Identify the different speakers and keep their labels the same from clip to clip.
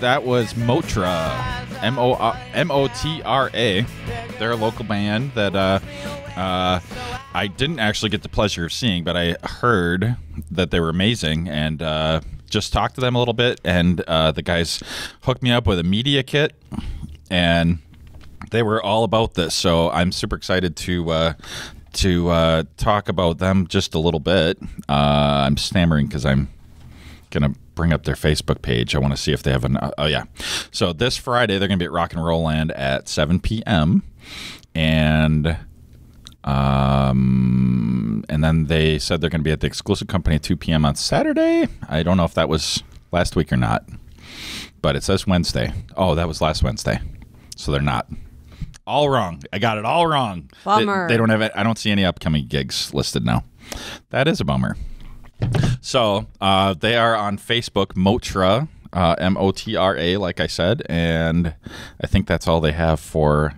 Speaker 1: That was Motra, M O M O T R A. They're a local band that uh, uh, I didn't actually get the pleasure of seeing, but I heard that they were amazing and uh, just talked to them a little bit. And uh, the guys hooked me up with a media kit, and they were all about this. So I'm super excited to. Uh, to uh, talk about them just a little bit. Uh, I'm stammering because I'm gonna bring up their Facebook page. I want to see if they have an. Uh, oh yeah, so this Friday they're gonna be at Rock and Roll Land at 7 p.m. and um and then they said they're gonna be at the exclusive company at 2 p.m. on Saturday. I don't know if that was last week or not, but it says Wednesday. Oh, that was last Wednesday, so they're not. All wrong. I got it all wrong. They-
Speaker 2: Bummer.
Speaker 1: They, don't have it. I don't see any upcoming gigs listed now. That is a bummer. So uh, they are on Facebook, Motra, uh, M O T R A, like I said, and I think that's all they have for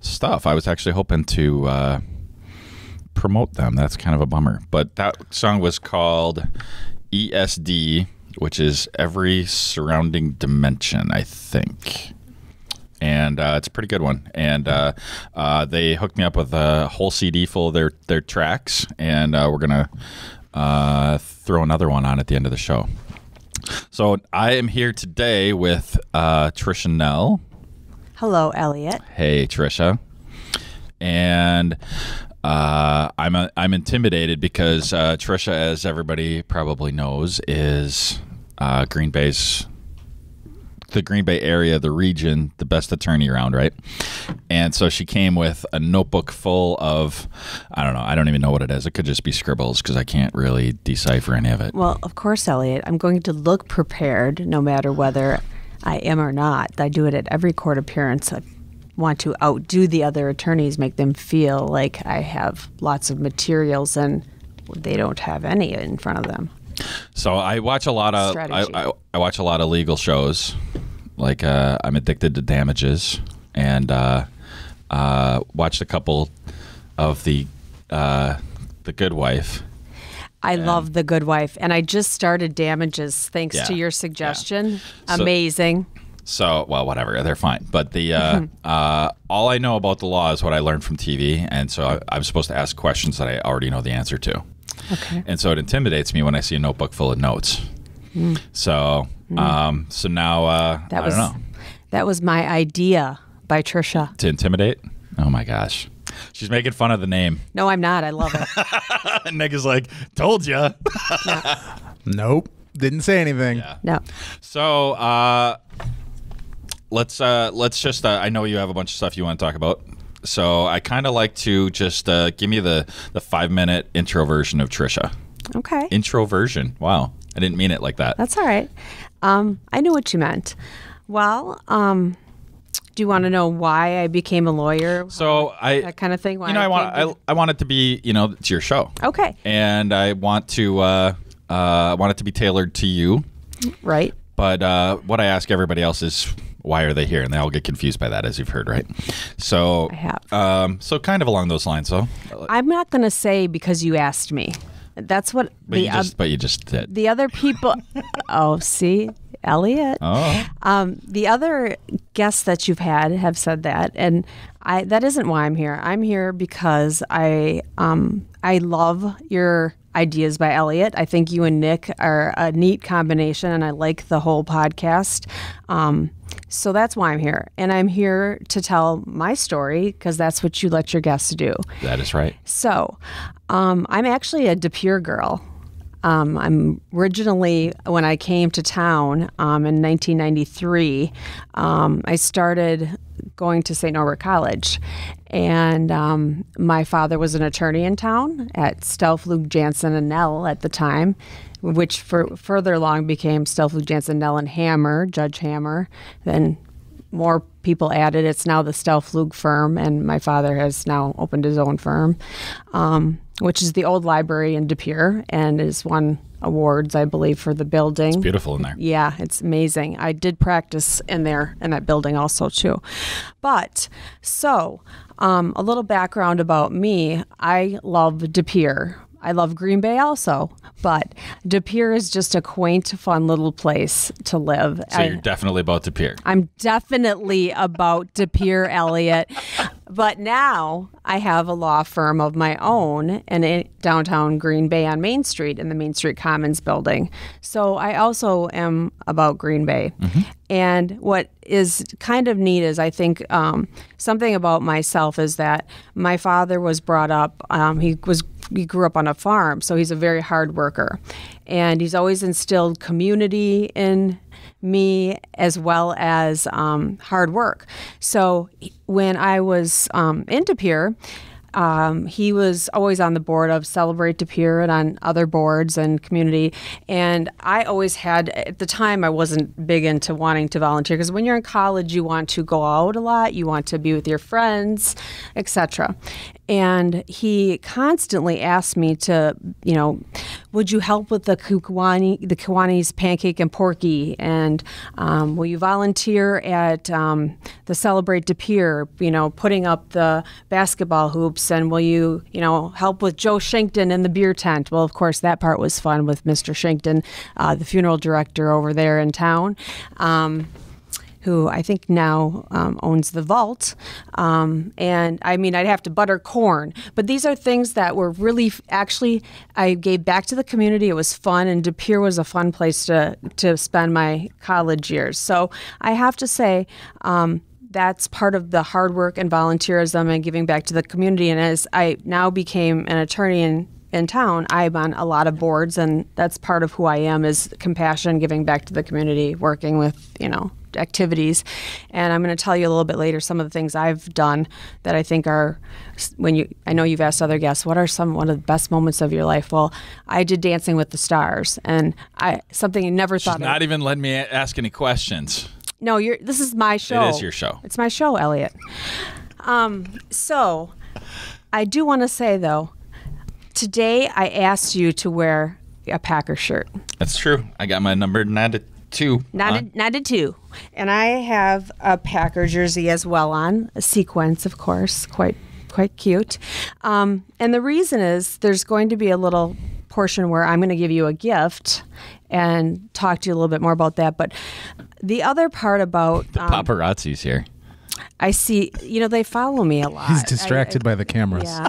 Speaker 1: stuff. I was actually hoping to uh, promote them. That's kind of a bummer. But that song was called ESD, which is Every Surrounding Dimension, I think. And uh, it's a pretty good one. And uh, uh, they hooked me up with a whole CD full of their, their tracks, and we're going to uh, throw another one on at the end of the show. So I am here today with uh, Tricia Nell.
Speaker 2: Hello, Elliot.
Speaker 1: Hey, Tricia. And uh, I'm a, I'm intimidated because uh, Tricia, as everybody probably knows, is uh, Green Bay's the Green Bay area, the region, the best attorney around, right? And so she came with a notebook full of I don't know, I don't even know what it is. It could just be scribbles because I can't really decipher any of it.
Speaker 2: Well, of course, Elliot. I'm going to look prepared no matter whether I am or not. I do it at every court appearance. I want to outdo the other attorneys, make them feel like I have lots of materials and they don't have any in front of them.
Speaker 1: So I watch a lot of I, I, I watch a lot of legal shows. Like uh, I'm addicted to damages, and uh, uh, watched a couple of the uh, the Good Wife.
Speaker 2: I love The Good Wife, and I just started Damages thanks
Speaker 1: Yeah,
Speaker 2: to your
Speaker 1: yeah.
Speaker 2: suggestion.
Speaker 1: So-
Speaker 2: Amazing.
Speaker 1: So well, whatever, they're fine. But the uh, uh, all I know about the law is what I learned from TV, and so I, I'm supposed to ask questions that I already know the answer to.
Speaker 2: Okay.
Speaker 1: and so it intimidates me when I see a notebook full of notes. So, um, so now uh,
Speaker 2: Mm. That
Speaker 1: I
Speaker 2: was
Speaker 1: don't know
Speaker 2: that was my idea by Tricia.
Speaker 1: to intimidate. Oh my gosh, she's making fun of the name.
Speaker 2: No, I'm not. I love it.
Speaker 1: And Nick is like, "Told ya."
Speaker 3: Nope. Didn't say anything.
Speaker 2: No.
Speaker 1: so, uh, let's uh, let's just. Uh, I know you have a bunch of stuff you want to talk about. So I kind of like to just uh, give me the the five minute intro version of Tricia.
Speaker 2: Okay.
Speaker 1: Intro version. Wow, I didn't mean it like that.
Speaker 2: That's all right. Um, I knew what you meant. Well, um, do you want to know why I became a lawyer?
Speaker 1: So I
Speaker 2: that kind of thing. Why
Speaker 1: you know, I want
Speaker 2: came
Speaker 1: I, I want it to be you know it's your show.
Speaker 2: okay,
Speaker 1: and I want to uh, uh, I want it to be tailored to you.
Speaker 2: right.
Speaker 1: But uh, what I ask everybody else is why are they here, and they all get confused by that, as you've heard, right? So
Speaker 2: I have.
Speaker 1: Um, so kind of along those lines, though.
Speaker 2: I'm not going to say because you asked me. That's what
Speaker 1: But
Speaker 2: the
Speaker 1: you just but you just did.
Speaker 2: the other people. oh, see, Elliot.
Speaker 1: Oh,
Speaker 2: Um, the other guests that you've had have said that, and I that isn't why I'm here. I'm here because I um, I love your ideas by Elliot. I think you and Nick are a neat combination, and I like the whole podcast. Um, so that's why I'm here, and I'm here to tell my story because that's what you let your guests do.
Speaker 1: that is right.
Speaker 2: So, um, I'm actually a De Pere girl. Um, I'm originally, when I came to town um, in 1993, um, I started going to St. Norbert College. And um, my father was an attorney in town at Stellpflug, Jansen, and Nell at the time, which for further along became Stellpflug, Jansen, Nell, and Hammer, Judge Hammer. Then more people added. It's now the Stellpflug firm, and my father has now opened his own firm, um, which is the old library in De Pere and has won awards, I believe, for the building.
Speaker 1: It's beautiful in there.
Speaker 2: Yeah, it's amazing. I did practice in there in that building also too. But so, um, a little background about me. I love De. I love Green Bay also, but De Pere is just a quaint, fun little place to live.
Speaker 1: So
Speaker 2: I-
Speaker 1: you're definitely about De Pere.
Speaker 2: I'm definitely about De Pere, Elliot. But now I have a law firm of my own in downtown Green Bay on Main Street in the Main Street Commons building. So I also am about Green Bay. And what is kind of neat is I think um, something about myself is that my father was brought up, um, he was he grew up on a farm, so he's a very hard worker. And he's always instilled community in me as well as um, hard work. So when I was um, in De Pere, um, he was always on the board of Celebrate De Pere and on other boards and community. And I always had, at the time, I wasn't big into wanting to volunteer because when you're in college, you want to go out a lot, you want to be with your friends, etc. And he constantly asked me to, you know, would you help with the Kiwani, the Kiwanis pancake and porky? And um, will you volunteer at um, the Celebrate De Pere, you know, putting up the basketball hoops? And will you, you know, help with Joe Shinkton in the beer tent? Well, of course, that part was fun with Mr. Shinkton, uh, the funeral director over there in town. Um, who I think now um, owns the vault. Um, and I mean, I'd have to butter corn, but these are things that were really actually I gave back to the community. It was fun, and De Pere was a fun place to to spend my college years. So I have to say. Um, that's part of the hard work and volunteerism and giving back to the community. And as I now became an attorney in in town, I'm on a lot of boards, and that's part of who I am is compassion, giving back to the community, working with you know activities. And I'm going to tell you a little bit later some of the things I've done that I think are when you. I know you've asked other guests, what are some one of the best moments of your life? Well, I did Dancing with the Stars, and I something you never
Speaker 1: She's
Speaker 2: thought.
Speaker 1: not
Speaker 2: of.
Speaker 1: even letting me ask any questions.
Speaker 2: No, you're. This is my show.
Speaker 1: It is your show.
Speaker 2: It's my show, Elliot. Um, so, I do want to say though, today I asked you to wear a Packer shirt,
Speaker 1: That's true. I got my number nine to two.
Speaker 2: not
Speaker 1: on.
Speaker 2: a, not a two, and I have a Packer jersey as well on a sequence, of course, quite quite cute. Um, and the reason is there's going to be a little portion where I'm going to give you a gift and talk to you a little bit more about that, but. The other part about the um,
Speaker 1: Paparazzi's here.
Speaker 2: I see, you know, they follow me a lot.
Speaker 3: He's distracted
Speaker 2: I,
Speaker 3: by the cameras.
Speaker 2: Yeah.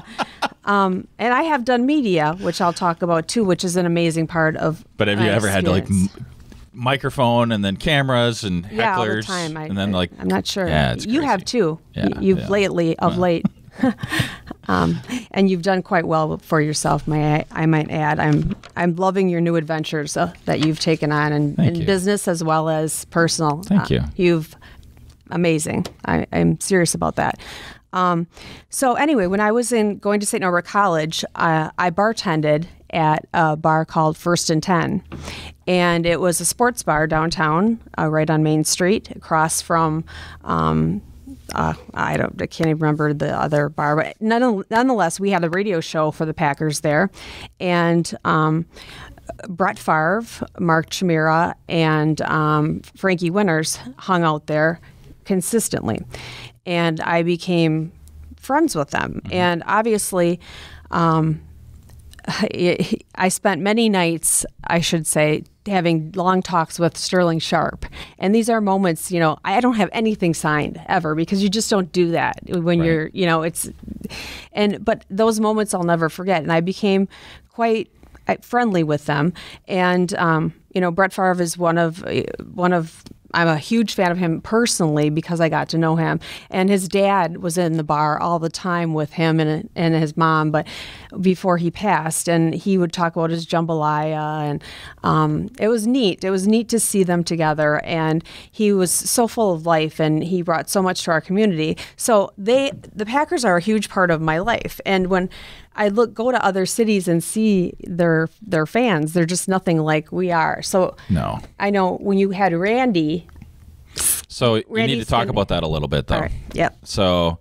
Speaker 2: um, and I have done media, which I'll talk about too, which is an amazing part of.
Speaker 1: But have you
Speaker 2: my
Speaker 1: ever had to like m-
Speaker 2: experience.
Speaker 1: Microphone and then cameras and hecklers
Speaker 2: Yeah, all the time. I,
Speaker 1: and then like
Speaker 2: I'm not sure.
Speaker 1: Yeah,
Speaker 2: you have
Speaker 1: crazy.
Speaker 2: too.
Speaker 1: Yeah,
Speaker 2: you've
Speaker 1: yeah.
Speaker 2: lately, of late. um, and you've done quite well for yourself, may I, I might add. I'm I'm loving your new adventures uh, that you've taken on in, in
Speaker 1: you.
Speaker 2: business as well as personal. Uh,
Speaker 1: Thank you.
Speaker 2: You've amazing. I, I'm serious about that. Um, so anyway, when I was in going to St. Norbert College, uh, I bartended at a bar called First and Ten, and it was a sports bar downtown, uh, right on Main Street, across from. Um, uh, I don't, I can't even remember the other bar, but none, nonetheless, we had a radio show for the Packers there, and um, Brett Favre, Mark Chmura, and um, Frankie Winters hung out there consistently. And I became friends with them. And obviously, um, I spent many nights, I should say, having long talks with Sterling Sharpe. And these are moments, you know, I don't have anything signed ever because you just don't do that when
Speaker 1: Right.
Speaker 2: you're, you know, it's, and, but those moments I'll never forget. And I became quite uh, friendly with them. And, um, you know, Brett Favre is one of, uh, one of, I'm a huge fan of him personally because I got to know him. And his dad was in the bar all the time with him and, and his mom, but before he passed, and he would talk about his jambalaya, and um, it was neat. It was neat to see them together, and he was so full of life, and he brought so much to our community. So they, the Packers, are a huge part of my life, and when I look go to other cities and see their their fans, they're just nothing like we are. So
Speaker 1: no.
Speaker 2: I know when you had Randy.
Speaker 1: So you need to talk about that a little bit though.
Speaker 2: All right. Yep.
Speaker 1: So,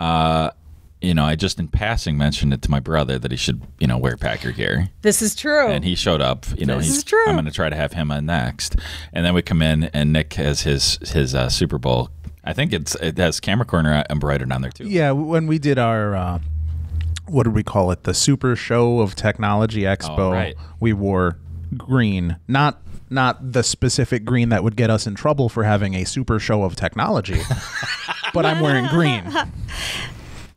Speaker 1: uh, you know, I just in passing mentioned it to my brother that he should, you know, wear Packer gear.
Speaker 2: This is true.
Speaker 1: and he showed up. You know,
Speaker 2: This
Speaker 1: he's,
Speaker 2: is true.
Speaker 1: I'm going to try to have him on next, and then we come in and Nick has his his uh, Super Bowl. I think it's it has camera corner embroidered on there too.
Speaker 3: Yeah, when we did our uh, what did we call it? The Super Show of Technology Expo.
Speaker 1: Oh, right.
Speaker 3: We wore green, not not the specific green that would get us in trouble for having a super show of technology. but I'm wearing green.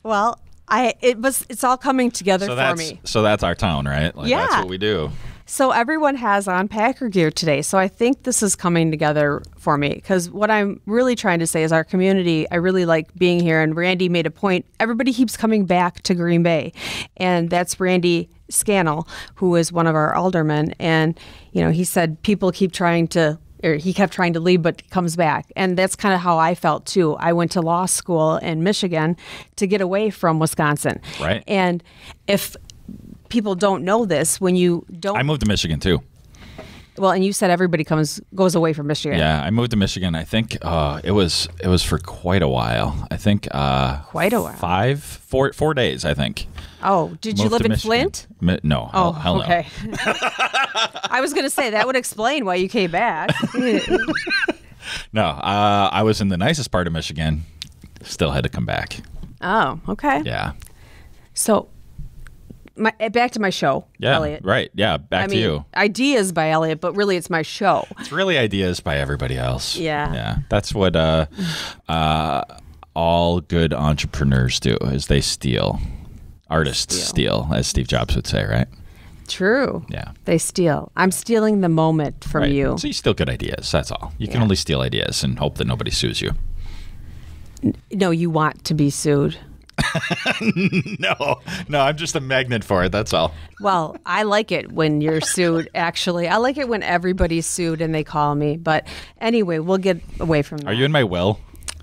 Speaker 2: Well, I it was it's all coming together
Speaker 1: So
Speaker 2: for
Speaker 1: that's
Speaker 2: me.
Speaker 1: so that's our town, right? Like, That's
Speaker 2: Yeah.
Speaker 1: what we do.
Speaker 2: So everyone has on Packer gear today. So I think this is coming together for me because what I'm really trying to say is our community. I really like being here, and Randy made a point. Everybody keeps coming back to Green Bay, and that's Randy Scannell, who is one of our aldermen. And you know, he said people keep trying to. Or he kept trying to leave, but comes back, and that's kind of how I felt too. I went to law school in Michigan to get away from Wisconsin,
Speaker 1: Right.
Speaker 2: And if people don't know this, when you don't
Speaker 1: I moved to Michigan too.
Speaker 2: well, and you said everybody comes goes away from Michigan.
Speaker 1: Yeah, I moved to Michigan. I think uh, it was it was for quite a while. I think uh,
Speaker 2: Quite a while.
Speaker 1: Five, four, four days. I think.
Speaker 2: Oh, did you live in
Speaker 1: Michigan.
Speaker 2: Flint?
Speaker 1: Mi- no.
Speaker 2: Oh,
Speaker 1: hell, hell no.
Speaker 2: okay. I was going to say that would explain why you came back.
Speaker 1: No, uh, I was in the nicest part of Michigan. Still had to come back.
Speaker 2: oh, okay.
Speaker 1: Yeah.
Speaker 2: So, my eh, back to my show,
Speaker 1: Yeah.
Speaker 2: Elliot.
Speaker 1: Right. Yeah. Back
Speaker 2: I
Speaker 1: to
Speaker 2: mean,
Speaker 1: you.
Speaker 2: ideas by Elliot, but really it's my show.
Speaker 1: It's really ideas by everybody else.
Speaker 2: Yeah.
Speaker 1: Yeah. That's what uh, uh, all good entrepreneurs do is they steal. Artists steal, as Steve Jobs would say, right?
Speaker 2: True.
Speaker 1: Yeah.
Speaker 2: They steal. I'm stealing the moment from
Speaker 1: Right.
Speaker 2: you.
Speaker 1: So you steal good ideas. That's all. You can only steal ideas and hope that nobody sues you.
Speaker 2: No, you want to be sued.
Speaker 1: No, no, I'm just a magnet for it. That's all.
Speaker 2: Well, I like it when you're sued, actually. I like it when everybody's sued and they call me. But anyway, we'll get away from that.
Speaker 1: Are you in my will?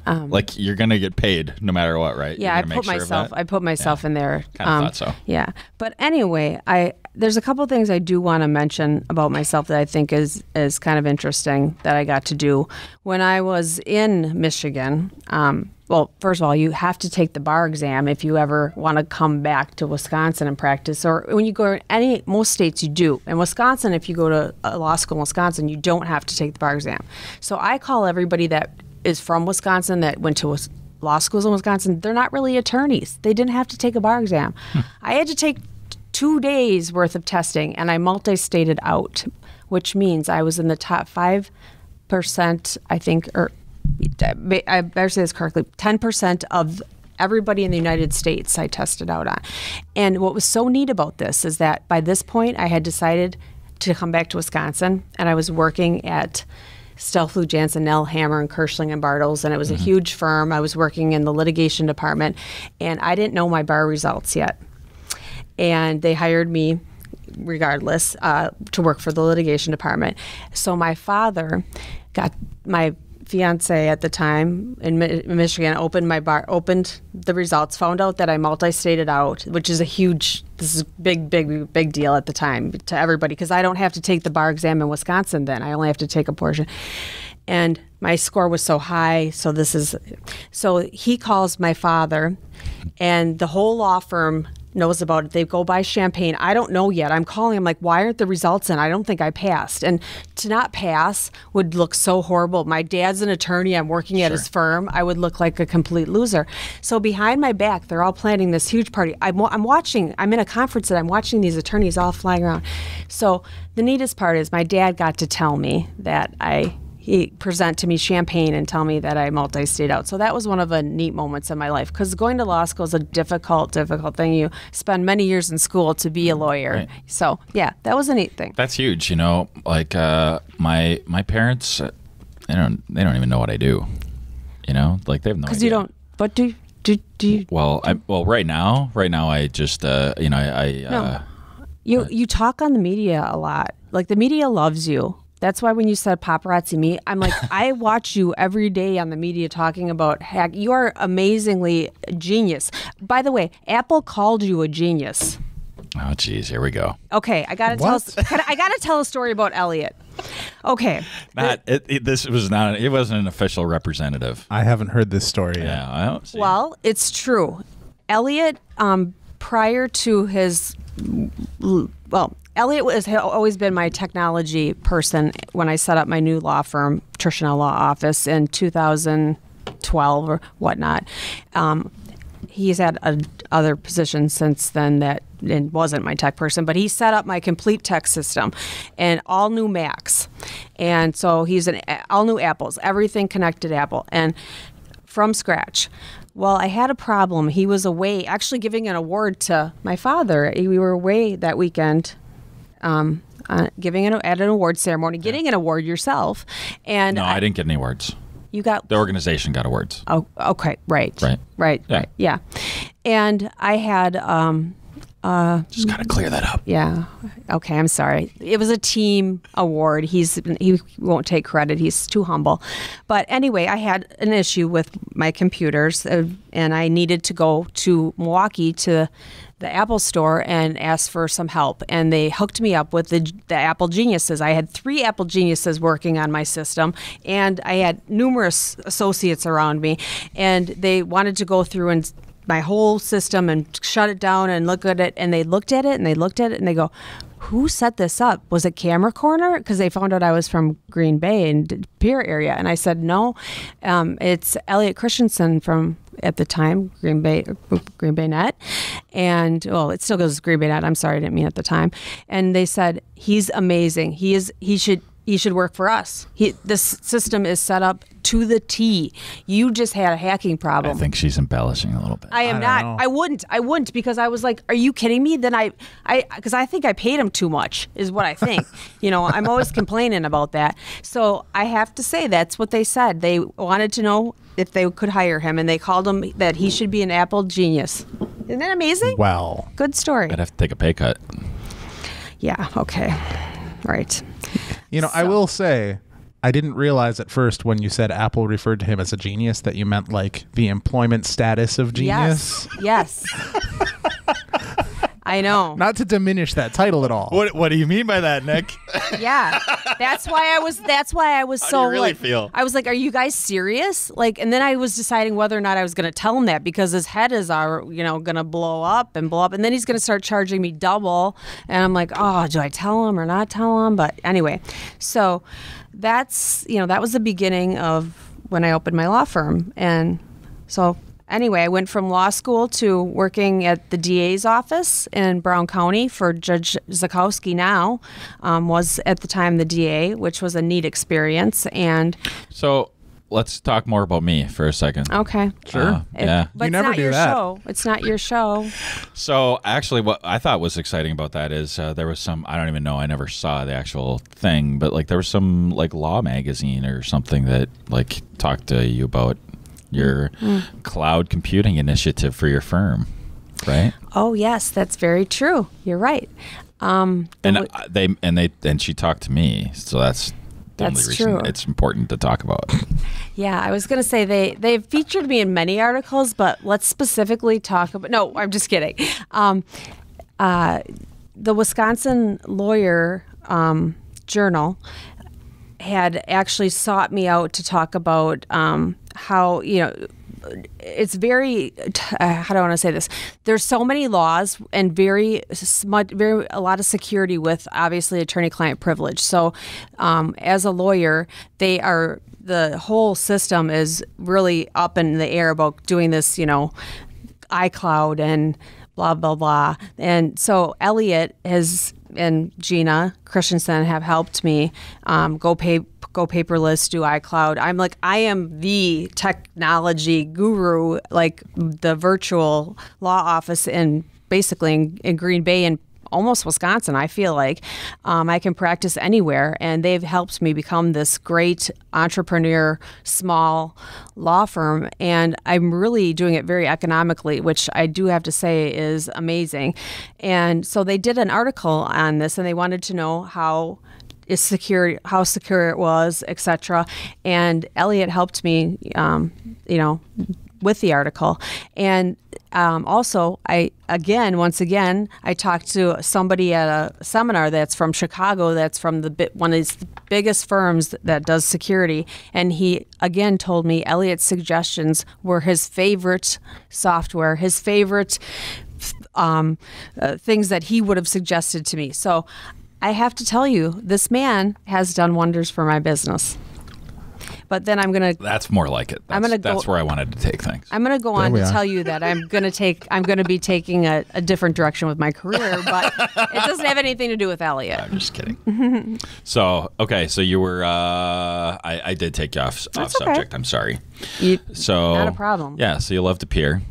Speaker 1: Like you're gonna get paid no matter what, right?
Speaker 2: Um, Yeah, I put
Speaker 1: sure
Speaker 2: myself. I put myself in there. Um,
Speaker 1: Kinda thought so.
Speaker 2: Yeah, but anyway, I there's a couple things I do want to mention about myself that I think is is kind of interesting that I got to do when I was in Michigan. Um, well, first of all, you have to take the bar exam if you ever want to come back to Wisconsin and practice. Or when you go to any most states, you do. In Wisconsin, if you go to a law school in Wisconsin, you don't have to take the bar exam. So I call everybody that is from Wisconsin that went to law schools in Wisconsin, they're not really attorneys. They didn't have to take a bar exam. Hmm. I had to take two days worth of testing and I multi stated out, which means I was in the top 5%, I think, or I better say this correctly 10% of everybody in the United States I tested out on. And what was so neat about this is that by this point, I had decided to come back to Wisconsin and I was working at Stellpflug Jansen, Nell Hammer, and Kirschling and Bartles, and it was a huge firm. I was working in the litigation department, and I didn't know my bar results yet. And they hired me, regardless, uh, to work for the litigation department. So my father got my fiance at the time in Mi- Michigan opened my bar opened the results found out that I multi-stated out which is a huge this is big big big deal at the time to everybody because I don't have to take the bar exam in Wisconsin then. I only have to take a portion. And my score was so high so this is so he calls my father and the whole law firm knows about it. They go buy champagne. I don't know yet. I'm calling. Him like why aren't the results in? I don't think i passed. And to not pass would look so horrible. My dad's an attorney. I'm working at his firm. I would look like a complete loser. So behind my back they're all planning this huge party. I'm, I'm watching. I'm in a conference and i'm watching these attorneys all flying around. So the neatest part is my dad got to tell me that i he present to me champagne and tell me that I multi-state out. So that was one of the neat moments in my life because going to law school is a difficult, difficult thing. You spend many years in school to be a lawyer.
Speaker 1: Right.
Speaker 2: So yeah, that was a neat thing.
Speaker 1: That's huge. You know, like uh, my my parents, uh, they don't they don't even know what I do. You know, like they have no.
Speaker 2: Because you don't. What do do do you?
Speaker 1: Well, I well right now, right now I just uh, you know I, I
Speaker 2: No.
Speaker 1: uh,
Speaker 2: You you talk on the media a lot. Like the media loves you. That's why when you said paparazzi me, I'm like, I watch you every day on the media talking about hack. You are amazingly genius. By the way, Apple called you a genius.
Speaker 1: oh geez, here we go.
Speaker 2: Okay, I gotta tell.
Speaker 3: What?
Speaker 2: Us, I gotta tell a story about Elliot. Okay,
Speaker 1: Not it, it, this was not it wasn't an official representative.
Speaker 3: I haven't heard this story yet.
Speaker 1: Yeah, I don't see.
Speaker 2: well, it's true. Elliot, um, prior to his, well, Elliot has always been my technology person when I set up my new law firm, Trishna Law Office, in 2012 or whatnot. Um, he's had a, other positions since then that and wasn't my tech person, but he set up my complete tech system and all new Macs. And so he's an all new Apples, everything connected Apple and from scratch. Well, I had a problem. He was away, actually giving an award to my father. We were away that weekend, um, uh, giving an at an award ceremony, getting an award yourself, and
Speaker 1: No, I didn't get any awards.
Speaker 2: you got
Speaker 1: The organization got awards.
Speaker 2: Oh, okay, right,
Speaker 1: Right.
Speaker 2: right,
Speaker 1: Yeah.
Speaker 2: right, yeah. And I had, um,
Speaker 1: Just gotta clear that up.
Speaker 2: yeah, okay, I'm sorry. It was a team award. He's he won't take credit. He's too humble. But anyway, I had an issue with my computers, uh, and I needed to go to Milwaukee to the Apple store and ask for some help. And they hooked me up with the, the Apple Geniuses. I had three Apple Geniuses working on my system, and I had numerous associates around me, and they wanted to go through and my whole system and shut it down and look at it. And they looked at it and they looked at it and they go, who set this up? Was it Camera Corner? Because they found out I was from Green Bay and Pier area, and I said no. Um, it's Elliot Christenson from at the time Green Bay Green Bay Net, and well, it still goes Green Bay Net. I'm sorry, I didn't mean at the time. And they said he's amazing. He is. He should. He should work for us. He, this system is set up to the T. You just had a hacking problem.
Speaker 1: I think she's embellishing a little bit.
Speaker 2: I am
Speaker 3: I don't
Speaker 2: not.
Speaker 3: know.
Speaker 2: I wouldn't. I wouldn't because I was like, "Are you kidding me?" Then I, I, because I think I paid him too much, is what I think. you know, I'm always complaining about that. So I have to say that's what they said. They wanted to know if they could hire him, and they called him that he should be an Apple genius. Isn't that amazing?
Speaker 3: Well,
Speaker 2: Good story.
Speaker 1: I'd have to take a pay cut.
Speaker 2: Yeah. Okay. Right.
Speaker 3: You know, I will say, I didn't realize at first when you said Apple referred to him as a genius that you meant like the employment status of genius.
Speaker 2: Yes. Yes. I know.
Speaker 3: Not to diminish that title at all.
Speaker 1: What What do you mean by that, Nick?
Speaker 2: Yeah, that's why I was. That's why I was
Speaker 1: do
Speaker 2: so
Speaker 1: you really
Speaker 2: like.
Speaker 1: feel?
Speaker 2: I was like, "Are you guys serious?" Like, and then I was deciding whether or not I was going to tell him that because his head is, uh, you know, going to blow up and blow up, and then he's going to start charging me double, and I'm like, "Oh, do I tell him or not tell him?" But anyway, so that's you know that was the beginning of when I opened my law firm, and so anyway, I went from law school to working at the DA's office in Brown County for Judge Zakowski. Now um, was at the time the DA, which was a neat experience. And
Speaker 1: so let's talk more about me for a second.
Speaker 2: okay,
Speaker 3: Sure.
Speaker 1: Uh,
Speaker 2: It-
Speaker 1: yeah.
Speaker 2: but
Speaker 3: You
Speaker 2: it's
Speaker 3: never
Speaker 2: not
Speaker 3: do
Speaker 2: your
Speaker 3: that.
Speaker 2: show. It's not your show.
Speaker 1: So actually, what I thought was exciting about that is uh, there was some I don't even know I never saw the actual thing, but like there was some like law magazine or something that like talked to you about your cloud computing initiative for your firm, right?
Speaker 2: Oh yes, that's very true. You're right. Um,
Speaker 1: And
Speaker 2: w-
Speaker 1: they and they and she talked to me, so that's the
Speaker 2: That's
Speaker 1: only reason
Speaker 2: true.
Speaker 1: it's important to talk about.
Speaker 2: Yeah, I was gonna say they they've featured me in many articles, but let's specifically talk about. No, I'm just kidding. Um, uh, the Wisconsin Lawyer um, Journal had actually sought me out to talk about um, how you know it's very uh, how do I want to say this? There's so many laws and very very a lot of security with obviously attorney-client privilege. So, um, as a lawyer, they are the whole system is really up in the air about doing this. You know, iCloud and blah blah blah. And so Elliot has and Gina Christenson have helped me um, go pay go paperless, do iCloud. I'm like I am the technology guru, like the virtual law office in basically in, in Green Bay and almost Wisconsin, I feel like. Um, I can practice anywhere, and they've helped me become this great entrepreneur, small law firm. And I'm really doing it very economically, which I do have to say is amazing. And so they did an article on this, and they wanted to know how is secure how secure it was etc and elliot helped me um, you know with the article. And um, also i again once again i talked to somebody at a seminar that's from chicago that's from the one of these biggest firms that does security. And he again told me elliot's suggestions were his favorite software his favorite um, uh, things that he would have suggested to me. So I have to tell you, this man has done wonders for my business. But then I'm gonna
Speaker 1: That's more like it. That's,
Speaker 2: I'm gonna go-
Speaker 1: that's where I wanted to take things.
Speaker 2: I'm going to go on to
Speaker 3: are.
Speaker 2: tell you that I'm going to take I'm going to be taking a, a different direction with my career, but it doesn't have anything to do with Elliot.
Speaker 1: I'm just kidding. so okay, so you were. Uh, I, I did take you off, off
Speaker 2: That's okay.
Speaker 1: subject. I'm sorry.
Speaker 2: You
Speaker 1: So
Speaker 2: Not a problem.
Speaker 1: Yeah. So you love De Pere.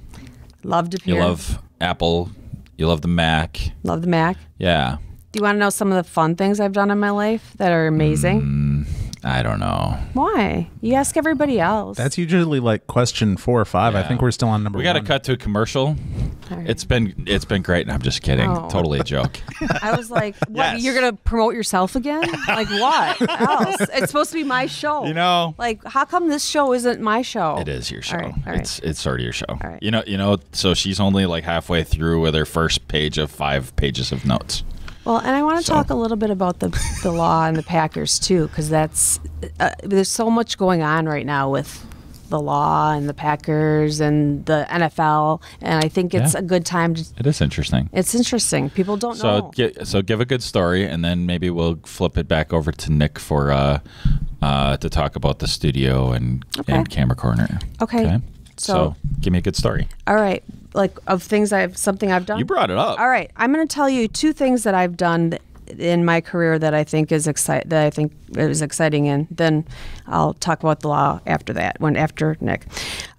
Speaker 2: love De
Speaker 1: Pere.
Speaker 2: You
Speaker 1: love Apple. You love the Mac.
Speaker 2: love the Mac.
Speaker 1: Yeah.
Speaker 2: Do you want to know some of the fun things I've done in my life that are amazing?
Speaker 1: Mm. I don't know.
Speaker 2: Why? You ask everybody else.
Speaker 3: That's usually like question four or five. I think we're still on number
Speaker 1: We got to cut to a commercial.
Speaker 2: All right.
Speaker 1: It's been it's been great. And I'm just kidding.
Speaker 2: Oh.
Speaker 1: Totally a joke.
Speaker 2: I was like, what?
Speaker 1: Yes.
Speaker 2: You're going to promote yourself again? Like what else? It's supposed to be my show.
Speaker 1: You know.
Speaker 2: Like, how come this show isn't my show?
Speaker 1: It is your show.
Speaker 2: All right, all right.
Speaker 1: It's it's sort of your show.
Speaker 2: right.
Speaker 1: You know, you know. So she's only like halfway through with her first page of five pages of notes.
Speaker 2: Well, and I want to
Speaker 1: So-
Speaker 2: talk a little bit about the the law and the Packers too, because that's uh, there's so much going on right now with the law and the Packers and the NFL, and I think it's
Speaker 1: Yeah.
Speaker 2: a good time to.
Speaker 1: It is interesting.
Speaker 2: It's interesting. People don't
Speaker 1: So
Speaker 2: know.
Speaker 1: gi- so give a good story, and then maybe we'll flip it back over to Nick for uh, uh, to talk about the studio and
Speaker 2: Okay.
Speaker 1: and camera corner.
Speaker 2: Okay.
Speaker 1: So,
Speaker 2: So-
Speaker 1: give me a good story.
Speaker 2: All right, like of things I've something I've done.
Speaker 1: You brought it up.
Speaker 2: All right, I'm going to tell you two things that I've done in my career that I think is excite that I think is exciting, and then I'll talk about the law after that. When after Nick,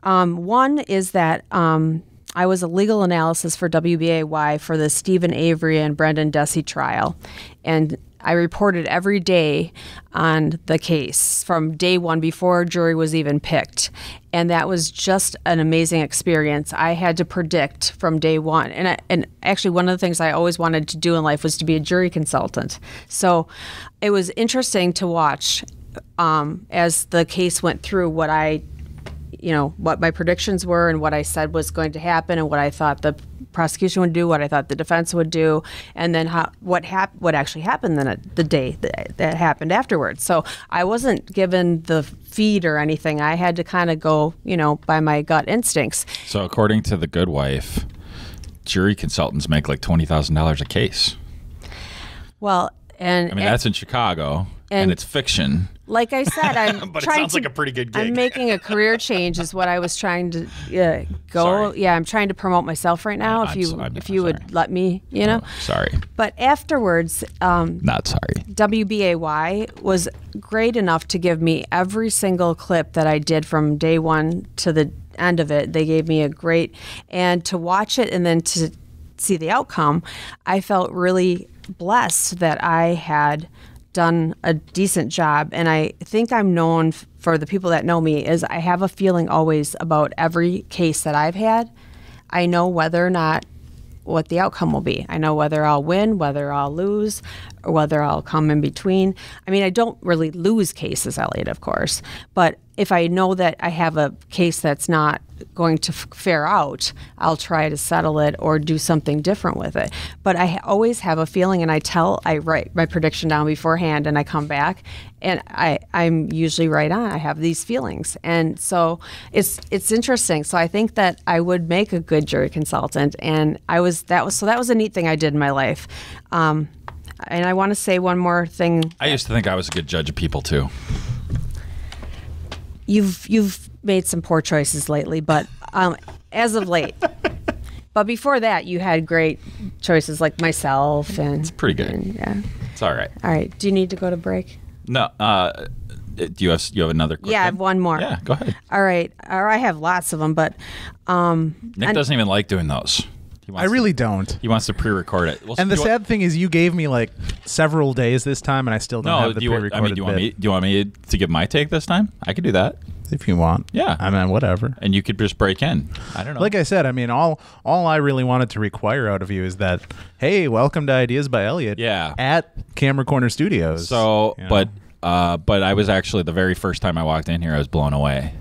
Speaker 2: um, one is that. Um, I was a legal analysis for WBAY for the Steven Avery and Brendan Dassey trial, and I reported every day on the case from day one before a jury was even picked. And that was just an amazing experience. I had to predict from day one. And, I, and actually, one of the things I always wanted to do in life was to be a jury consultant. So it was interesting to watch um, as the case went through what I you know what my predictions were and what I said was going to happen and what I thought the prosecution would do, what I thought the defense would do, and then how what hap- what actually happened then the day that, that happened afterwards. So I wasn't given the feed or anything. I had to kind of go, you know, by my gut instincts.
Speaker 1: So according to the Good Wife, jury consultants make like twenty thousand dollars a case.
Speaker 2: Well, and
Speaker 1: I mean,
Speaker 2: and-
Speaker 1: that's in Chicago, and,
Speaker 2: and-
Speaker 1: it's fiction.
Speaker 2: like I said, I'm
Speaker 1: But it
Speaker 2: trying
Speaker 1: sounds
Speaker 2: to,
Speaker 1: like a pretty good
Speaker 2: I'm making a career change, is what I was trying to uh, go.
Speaker 1: Sorry.
Speaker 2: Yeah, I'm trying to promote myself right now. if
Speaker 1: I'm
Speaker 2: you
Speaker 1: so- I'm-
Speaker 2: if you
Speaker 1: sorry.
Speaker 2: would let me, you know.
Speaker 1: Sorry,
Speaker 2: But afterwards, um,
Speaker 1: not sorry.
Speaker 2: WBAY was great enough to give me every single clip that I did from day one to the end of it. They gave me a great, and to watch it and then to see the outcome, I felt really blessed that I had done a decent job. And I think I'm known f- for the people that know me is I have a feeling always about every case that I've had. I know whether or not what the outcome will be. I know whether I'll win, whether I'll lose, or whether I'll come in between. I mean, I don't really lose cases, Elliot, of course, but if I know that I have a case that's not going to fare out, I'll try to settle it or do something different with it. But I always have a feeling, and I tell, I write my prediction down beforehand, and I come back, and I, I'm usually right on. I have these feelings, and so it's it's interesting. So I think that I would make a good jury consultant, and I was that was so that was a neat thing I did in my life. Um, and I want to say one more thing.
Speaker 1: I used to think I was a good judge of people too.
Speaker 2: You've you've made some poor choices lately, but um, as of late. But before that, you had great choices like myself and it's
Speaker 1: pretty good.
Speaker 2: yeah.
Speaker 1: It's all right.
Speaker 2: All right. Do you need to go to break?
Speaker 1: No, uh, do you have you have another? quick
Speaker 2: Yeah, I have one more.
Speaker 1: Yeah, go ahead.
Speaker 2: All right. Or I have lots of them, but um,
Speaker 1: Nick doesn't even like doing those.
Speaker 3: I really don't.
Speaker 1: He wants to pre-record it. Well,
Speaker 3: And the
Speaker 1: do you want-
Speaker 3: sad thing is, you gave me like several days this time, and I still don't
Speaker 1: no,
Speaker 3: have the
Speaker 1: do you, I
Speaker 3: pre-recorded
Speaker 1: mean, do you want
Speaker 3: bit.
Speaker 1: me? Do you want me to give my take this time? I could do that,
Speaker 3: If you want,
Speaker 1: Yeah.
Speaker 3: I mean, whatever.
Speaker 1: and you could just break in. I don't know.
Speaker 3: Like I said, I mean, all all I really wanted to require out of you is that, hey, welcome to Ideas by Elliot.
Speaker 1: Yeah.
Speaker 3: At Camera Corner Studios.
Speaker 1: So,
Speaker 3: You know?
Speaker 1: but uh, but I was actually the very first time I walked in here, I was blown away.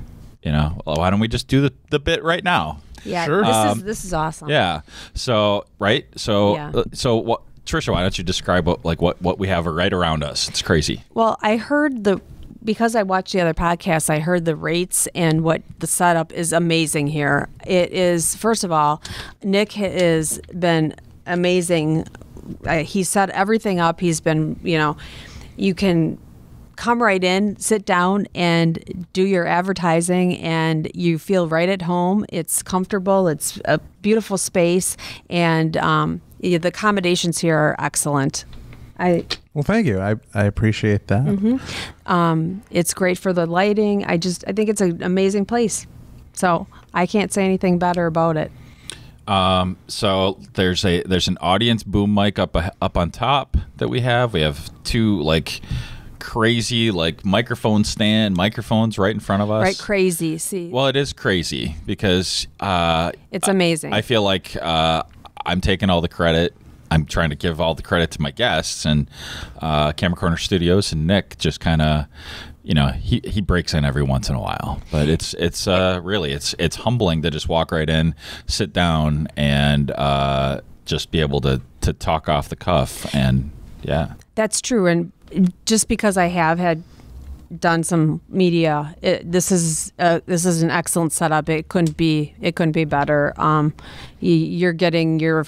Speaker 1: You know, well, why don't we just do the, the bit right now?
Speaker 2: yeah,
Speaker 3: Sure.
Speaker 2: this
Speaker 1: Um,
Speaker 2: is this is awesome.
Speaker 1: Yeah. So right. So
Speaker 2: Yeah.
Speaker 1: uh, so what? Tricia, why don't you describe what like what what we have right around us? It's crazy.
Speaker 2: Well, I heard the because I watched the other podcasts, I heard the rates and what the setup is amazing here. It is first of all, Nick has been amazing. He set everything up. He's been, you know, you can come right in, sit down, and do your advertising, and you feel right at home. It's comfortable. It's a beautiful space, and um, the accommodations here are excellent. I
Speaker 3: Well, thank you. I, I appreciate that.
Speaker 2: it's great for the lighting. I just I think it's an amazing place. So I can't say anything better about it.
Speaker 1: Um, so there's a there's an audience boom mic up up on top that we have. We have two like crazy like microphone stand microphones right in front of us.
Speaker 2: Right, crazy. See,
Speaker 1: Well, it is crazy because uh,
Speaker 2: it's amazing.
Speaker 1: I feel like uh, I'm taking all the credit. I'm trying to give all the credit to my guests and uh, Camera Corner Studios and Nick just kind of, you know, he, he breaks in every once in a while. But it's it's uh, really it's it's humbling to just walk right in, sit down, and uh, just be able to to talk off the cuff and yeah.
Speaker 2: That's true, and just because I have had done some media, it, this is uh, this is an excellent setup. It couldn't be it couldn't be better. Um, you're getting your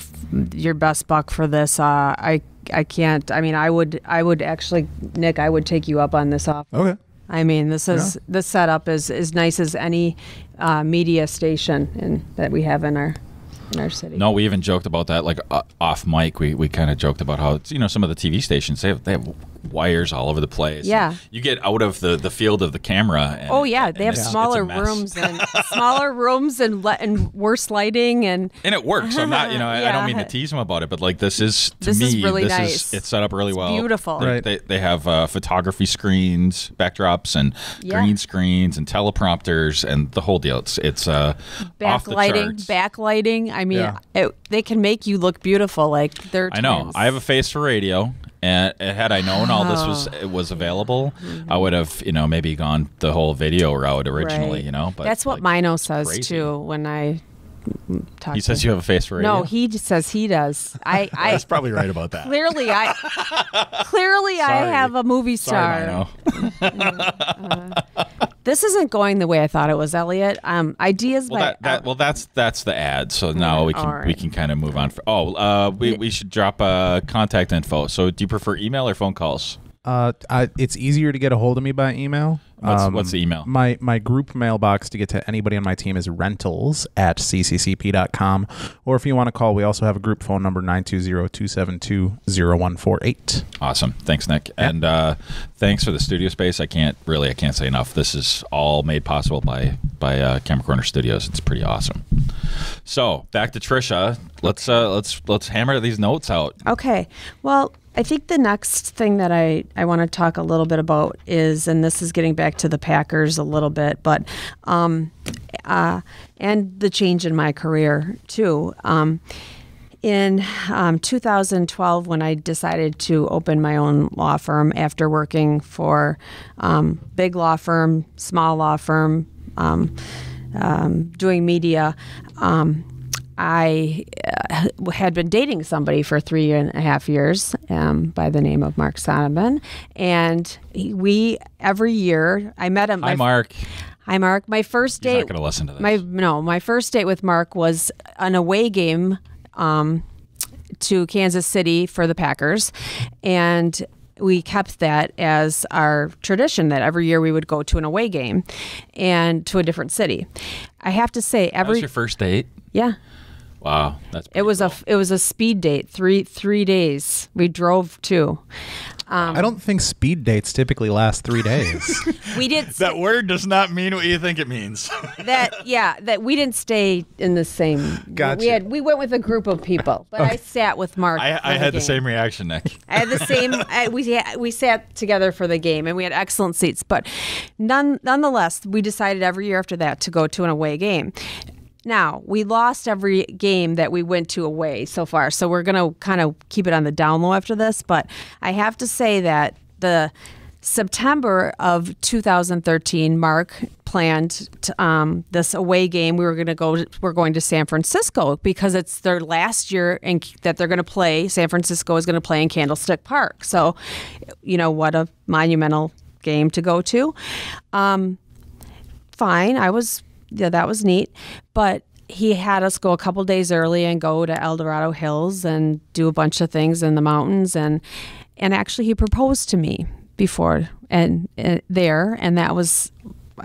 Speaker 2: your best buck for this. Uh, I I can't. I mean, I would I would actually Nick. I would take you up on this offer.
Speaker 3: Okay.
Speaker 2: I mean, this is this setup is as nice as any uh, media station in, that we have in our in our city.
Speaker 1: No, we even joked about that, like uh, off mic. We, we kind of joked about how you know some of the TV stations they have, they have wires all over the place.
Speaker 2: Yeah.
Speaker 1: you get out of the, the field of the camera. And,
Speaker 2: Oh yeah, they
Speaker 1: and
Speaker 2: have
Speaker 1: it's- it's
Speaker 2: smaller
Speaker 1: mess.
Speaker 2: rooms and smaller rooms and le- and worse lighting and
Speaker 1: and it works. I'm not, you know, I, I don't mean to tease them about it, but like this is to
Speaker 2: This
Speaker 1: me,
Speaker 2: is really
Speaker 1: this
Speaker 2: nice.
Speaker 1: is it's set up really well.
Speaker 2: beautiful.
Speaker 1: They-
Speaker 3: Right.
Speaker 1: They, they have uh, photography screens, backdrops, and
Speaker 2: Yeah.
Speaker 1: green screens, and teleprompters, and the whole deal. It's it's uh, off the
Speaker 2: backlighting.
Speaker 1: charts.
Speaker 2: Backlighting. I mean,
Speaker 3: Yeah.
Speaker 2: it, they can make you look beautiful. Like they're.
Speaker 1: I know.
Speaker 2: twins.
Speaker 1: I have a face for radio, and had I known all this was it was available, I would have you know maybe gone the whole video route originally.
Speaker 2: Right.
Speaker 1: You know, but
Speaker 2: that's what
Speaker 1: like,
Speaker 2: Mino says
Speaker 1: crazy.
Speaker 2: too when I mm, talk.
Speaker 1: He says
Speaker 2: him.
Speaker 1: you have a face for radio.
Speaker 2: No, he just says he does. I. I
Speaker 3: That's probably right about that.
Speaker 2: clearly I. clearly I have a movie
Speaker 1: Sorry,
Speaker 2: star. This isn't going the way I thought it was, Elliot. Um, ideas
Speaker 1: Well,
Speaker 2: by
Speaker 1: that, that, well, that's that's the ad. So now we can
Speaker 2: all
Speaker 1: we can kind of move on. For, oh, uh, we, we should drop uh, contact info. So, do you prefer email or phone calls?
Speaker 3: Uh, I, it's easier to get a hold of me by email.
Speaker 1: What's-
Speaker 3: Um,
Speaker 1: what's the email?
Speaker 3: My my group mailbox to get to anybody on my team is rentals at cccp.com. Or if you want to call, we also have a group phone number 920-272-0148.
Speaker 1: Awesome. Thanks, Nick. And uh, thanks for the studio space. I can't really, I can't say enough. This is all made possible by by uh, Camera Corner Studios. It's pretty awesome. So back to Tricia. Let's uh, let's let's hammer these notes out.
Speaker 2: Okay. Well, I think the next thing that I, I want to talk a little bit about is, and this is getting back to the Packers a little bit, but, um, uh, and the change in my career too. Um, in um, 2012, when I decided to open my own law firm after working for um, big law firm, small law firm, um, um, doing media, I uh, had been dating somebody for three and a half years um, by the name of Mark Sonneman. And he, we, every year, I met him.
Speaker 1: Hi, Mark.
Speaker 2: Hi, Mark. My first date.
Speaker 1: not going to listen to this.
Speaker 2: My no, my first date with Mark was an away game um, to Kansas City for the Packers, and we kept that as our tradition that every year we would go to an away game and to a different city. I have to say,
Speaker 1: that was your first date.
Speaker 2: yeah,
Speaker 1: Wow, that's
Speaker 2: it was a it was a speed date three three days. We drove to.
Speaker 3: Um, I don't think speed dates typically last three days.
Speaker 2: We did
Speaker 1: that word does not mean what you think it means.
Speaker 2: that yeah that we didn't stay in the same
Speaker 3: Gotcha.
Speaker 2: we had we went with a group of people but i sat with mark
Speaker 1: I,
Speaker 2: for
Speaker 1: I had the same reaction, Nick.
Speaker 2: i had the same I, we we sat together for the game and we had excellent seats but none nonetheless we decided every year after that to go to an away game now we lost every game that we went to away so far so we're going to kind of keep it on the down low after this but i have to say that the September of 2013, Mark planned um, this away game. We were going to go. We're going to San Francisco because it's their last year and that they're going to play. San Francisco is going to play in Candlestick Park. So, you know what a monumental game to go to. Um, fine, I was yeah, that was neat, but he had us go a couple days early and go to El Dorado Hills and do a bunch of things in the mountains and and actually he proposed to me before and uh, there, and that was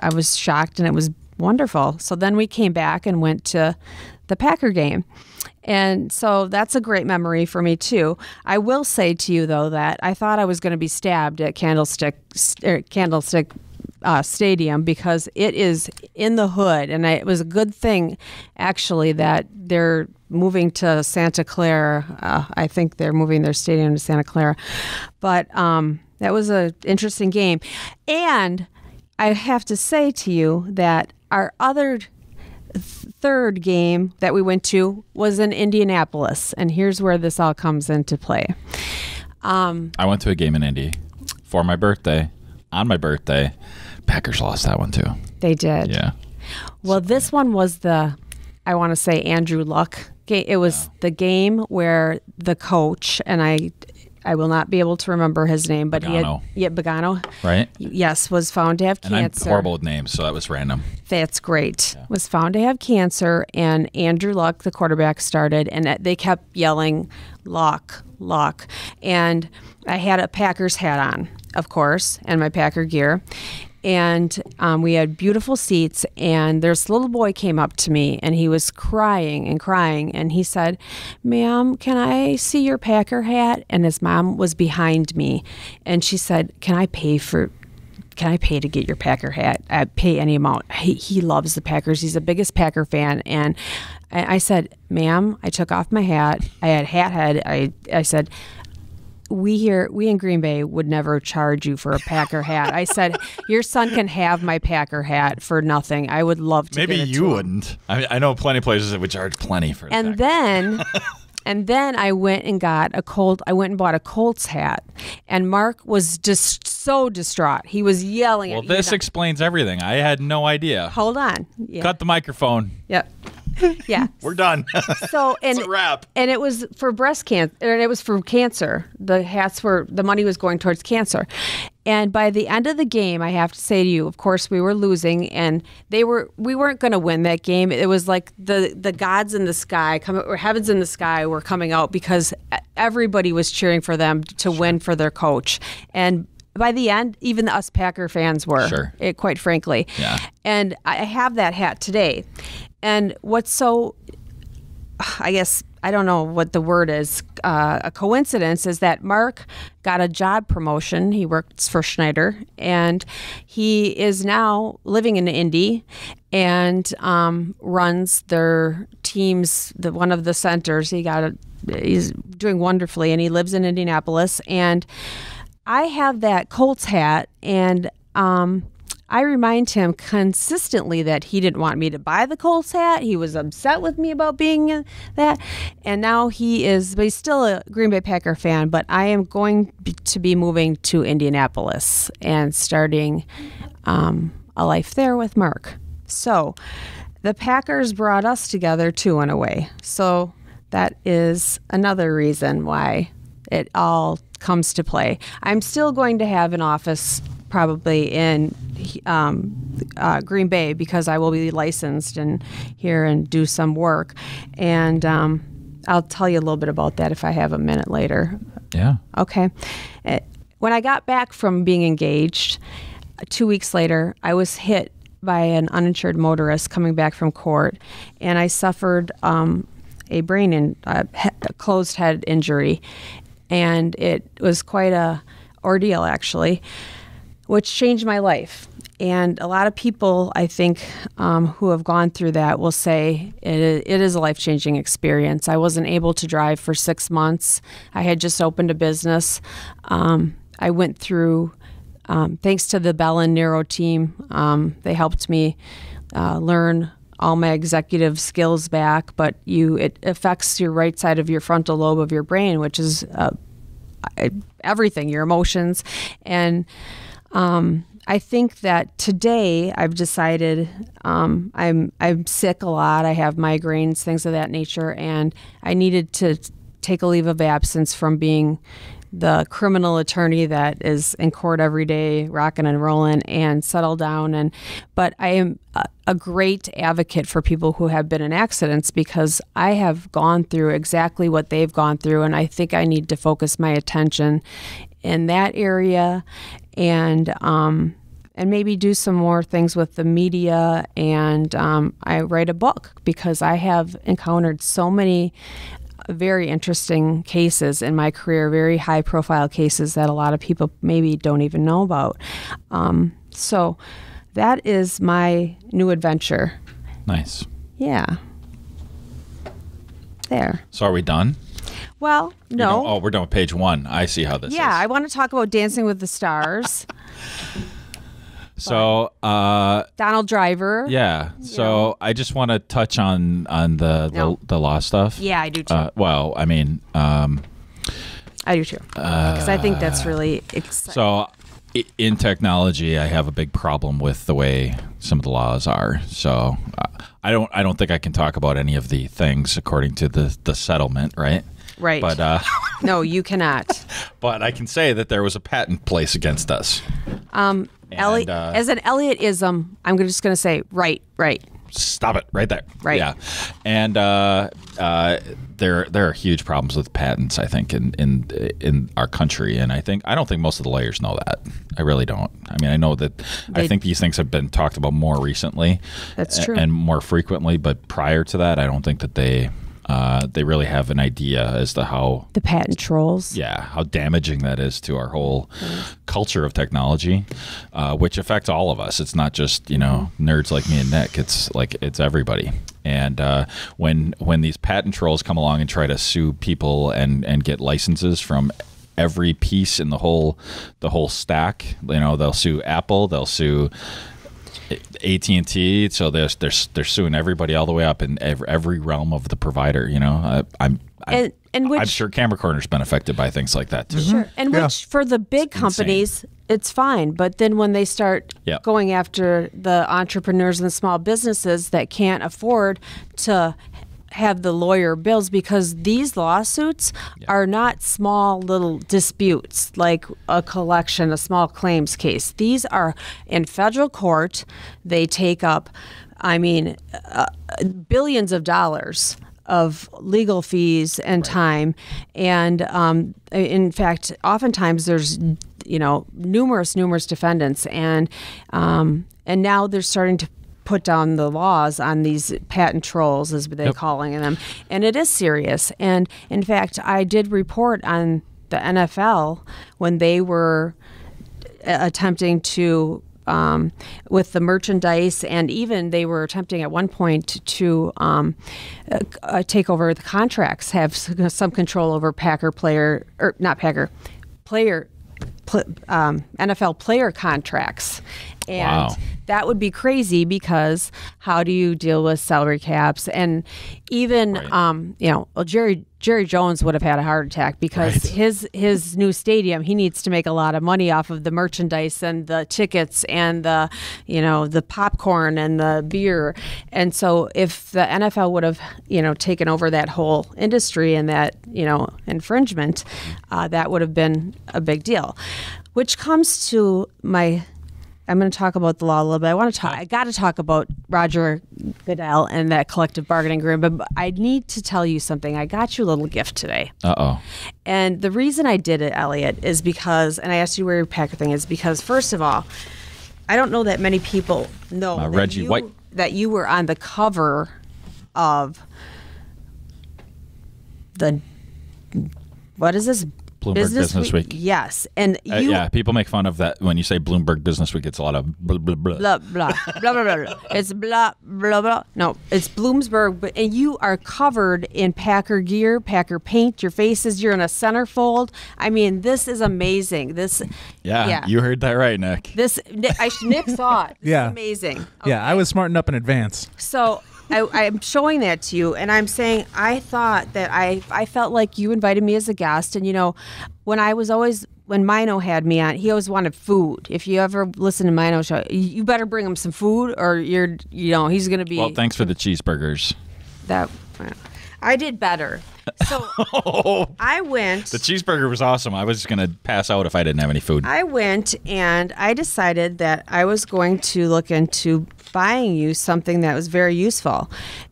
Speaker 2: I was shocked, and it was wonderful. So then we came back and went to the Packer game. And so that's a great memory for me too. I will say to you though that I thought I was going to be stabbed at Candlestick er, Candlestick uh, Stadium because it is in the hood, and I, it was a good thing actually that they're moving to Santa Clara. Uh, I think they're moving their stadium to Santa Clara, but um, that was an interesting game, and I have to say to you that our other third game that we went to was in Indianapolis, and here's where this all comes into play.
Speaker 1: I went to a game in Indy for my birthday. On my birthday, Packers lost that one too.
Speaker 2: They did.
Speaker 1: Yeah.
Speaker 2: Well, this one was the, I want to say Andrew Luck. It was the game where the coach and I, I will not be able to remember his name, but
Speaker 1: Pagano.
Speaker 2: he had, yeah, Pagano,
Speaker 1: Right?
Speaker 2: yes, was found to have
Speaker 1: And
Speaker 2: cancer.
Speaker 1: I'm horrible with names, so that was random.
Speaker 2: That's great. Was found to have cancer, and Andrew Luck, the quarterback, started, and they kept yelling, "Luck, Luck," and I had a Packers hat on, of course, and my Packer gear. And um, we had beautiful seats, and this little boy came up to me, and he was crying and crying, and he said, "Ma'am, can I see your Packer hat?" And his mom was behind me, and she said, "Can I pay for can I pay to get your Packer hat? I pay any amount. He, he loves the Packers. He's the biggest Packer fan. And I, I said, ma'am, I took off my hat. I had hat head. I, I said, we here, we in Green Bay would never charge you for a Packer hat. I said, your son can have my Packer hat for nothing. I would love to
Speaker 1: Maybe
Speaker 2: get it
Speaker 1: you
Speaker 2: to
Speaker 1: wouldn't. I mean, I know plenty of places that would charge plenty for
Speaker 2: And
Speaker 1: that.
Speaker 2: then and then I went and got a Colt I went and bought a Colts hat. And Mark was just so distraught. He was yelling
Speaker 1: well, this explains everything. I had no idea.
Speaker 2: Hold on. Yeah.
Speaker 1: Cut the microphone.
Speaker 2: Yep. Yeah.
Speaker 1: We're done.
Speaker 2: So and
Speaker 1: It's a wrap.
Speaker 2: and it was for breast cancer and it was for cancer. The hats were the money was going towards cancer. And by the end of the game, I have to say to you, of course, we were losing, and they were. We weren't going to win that game. It was like the the gods in the sky, coming or heavens in the sky, were coming out because everybody was cheering for them to win for their coach. And by the end, even the us Packer fans were.
Speaker 1: Sure.
Speaker 2: It, quite frankly.
Speaker 1: Yeah.
Speaker 2: And I have that hat today. And what's so I guess I don't know what the word is. Uh, a coincidence is that Mark got a job promotion. He works for Schneider, and he is now living in Indy and um, runs their teams. The one of the centers. He got a. He's doing wonderfully, and he lives in Indianapolis. And I have that Colts hat, and um, I remind him consistently that he didn't want me to buy the Colts hat. He was upset with me about being that. And now he is, but he's still a Green Bay Packer fan. But I am going to be moving to Indianapolis and starting um, a life there with Mark. So the Packers brought us together too, in a way. So that is another reason why it all comes to play. I'm still going to have an office probably in um, uh, Green Bay because I will be licensed and here and do some work. And um, I'll tell you a little bit about that if I have a minute later.
Speaker 1: Yeah.
Speaker 2: Okay. Uh, When I got back from being engaged, two weeks later, I was hit by an uninsured motorist coming back from court, and I suffered um, a brain in uh, he- closed head injury, and it was quite a ordeal actually, which changed my life. And a lot of people, I think, um, who have gone through that will say it, it is a life changing experience. I wasn't able to drive for six months. I had just opened a business. Um, I went through, um, thanks to the Bellin Neuro team, um, they helped me uh, learn all my executive skills back. But you, it affects your right side of your frontal lobe of your brain, which is uh, everything, your emotions. And um, I think that today I've decided um, I'm I'm sick a lot. I have migraines, things of that nature, and I needed to take a leave of absence from being the criminal attorney that is in court every day, rocking and rolling, and settle down. And but I am a, great advocate for people who have been in accidents because I have gone through exactly what they've gone through, and I think I need to focus my attention in that area and um, and maybe do some more things with the media. And um, I write a book because I have encountered so many very interesting cases in my career, very high profile cases that a lot of people maybe don't even know about. Um, so that is my new adventure.
Speaker 1: Nice.
Speaker 2: Yeah. There.
Speaker 1: So are we done?
Speaker 2: Well, no.
Speaker 1: done- Oh, we're done with page one. I see how this
Speaker 2: yeah,
Speaker 1: is.
Speaker 2: I want to talk about Dancing with the Stars.
Speaker 1: So, uh,
Speaker 2: Donald Driver.
Speaker 1: yeah. So I just want to touch on on the
Speaker 2: No.
Speaker 1: the, the law stuff.
Speaker 2: Yeah, I do too.
Speaker 1: Uh, well, I mean, um,
Speaker 2: I do too. Because I think that's really exciting.
Speaker 1: so i- in technology, I have a big problem with the way some of the laws are. So uh, I don't I don't think I can talk about any of the things according to the the settlement, right?
Speaker 2: right.
Speaker 1: But uh,
Speaker 2: no, you cannot.
Speaker 1: but I can say that there was a patent place against us.
Speaker 2: Um,
Speaker 1: And, uh,
Speaker 2: as an Elliotism, I'm just going to say right, right.
Speaker 1: Stop it right there.
Speaker 2: Right.
Speaker 1: Yeah. And uh, uh, there there are huge problems with patents. I think in in in our country, and I think I don't think most of the lawyers know that. I really don't. I mean, I know that I think these things have been talked about more recently.
Speaker 2: That's true.
Speaker 1: And more frequently, but prior to that, I don't think that they uh, they really have an idea as to how
Speaker 2: The patent trolls.
Speaker 1: yeah, how damaging that is to our whole culture of technology, uh, which affects all of us. It's not just you know nerds like me and Nick. It's like it's everybody. And uh, when when these patent trolls come along and try to sue people and and get licenses from every piece in the whole the whole stack, you know, they'll sue Apple, they'll sue AT and T, so they're, they're they're suing everybody all the way up in every, every realm of the provider. You know, I, I'm I'm,
Speaker 2: And- and which-
Speaker 1: I'm sure Camera Corner's been affected by things like that too.
Speaker 2: Sure. And
Speaker 3: Yeah.
Speaker 2: which for the big companies, it's fine. But then when they start
Speaker 1: Yeah.
Speaker 2: going after the entrepreneurs and the small businesses that can't afford to have the lawyer bills because these lawsuits are not small little disputes like a collection, a small claims case. These are in federal court. They take up, I mean, uh, billions of dollars of legal fees and time. And um, in fact, oftentimes there's you know numerous numerous defendants, and um, and now they're starting to put down the laws on these patent trolls, as they're calling them, and it is serious. And in fact, I did report on the NFL when they were attempting to um, with the merchandise, and even they were attempting at one point to um, uh, uh, take over the contracts, have some control over Packer player or not Packer player. Pl- um, NFL player contracts, and
Speaker 1: Wow.
Speaker 2: that would be crazy because how do you deal with salary caps and even
Speaker 1: Right.
Speaker 2: um, you know well, Jerry Jerry Jones would have had a heart attack because
Speaker 1: Right.
Speaker 2: his his new stadium he needs to make a lot of money off of the merchandise and the tickets and the you know the popcorn and the beer and so if the NFL would have you know taken over that whole industry and that you know infringement uh, that would have been a big deal which comes to my I'm going to talk about the law a little bit. I want to talk. I got to talk about Roger Goodell and that collective bargaining agreement. But I need to tell you something. I got you a little gift today,
Speaker 1: Uh oh.
Speaker 2: and the reason I did it, Elliot, is because, and I asked you where your Packer thing is because, first of all, I don't know that many people know
Speaker 1: Uh,
Speaker 2: that
Speaker 1: Reggie
Speaker 2: you,
Speaker 1: White.
Speaker 2: that you were on the cover of the what is this
Speaker 1: Bloomberg Business Week.
Speaker 2: Yes, and
Speaker 1: Uh, yeah, people make fun of that when you say Bloomberg Business Week. It's a lot of blah blah blah.
Speaker 2: blah blah blah blah blah. blah. It's blah blah blah. No, it's Bloomsburg, but and you are covered in Packer gear, Packer paint. Your faces, you're in a centerfold. I mean, this is amazing. This,
Speaker 1: Yeah,
Speaker 2: yeah.
Speaker 1: you heard that right, Nick.
Speaker 2: this Nick, I, Nick saw it. This
Speaker 3: Yeah.
Speaker 2: is amazing.
Speaker 3: Yeah, I was smarting up in advance.
Speaker 2: So I, I'm showing that to you, and I'm saying I thought that I I felt like you invited me as a guest, and you know, when I was always when Mino had me on, he always wanted food. If you ever listen to Mino show, you- you better bring him some food, or you're you know he's gonna be
Speaker 1: Well, thanks for the cheeseburgers.
Speaker 2: that. I did better. So I went.
Speaker 1: The cheeseburger was awesome. I was just gonna pass out if I didn't have any food.
Speaker 2: I went and I decided that I was going to look into buying you something that was very useful.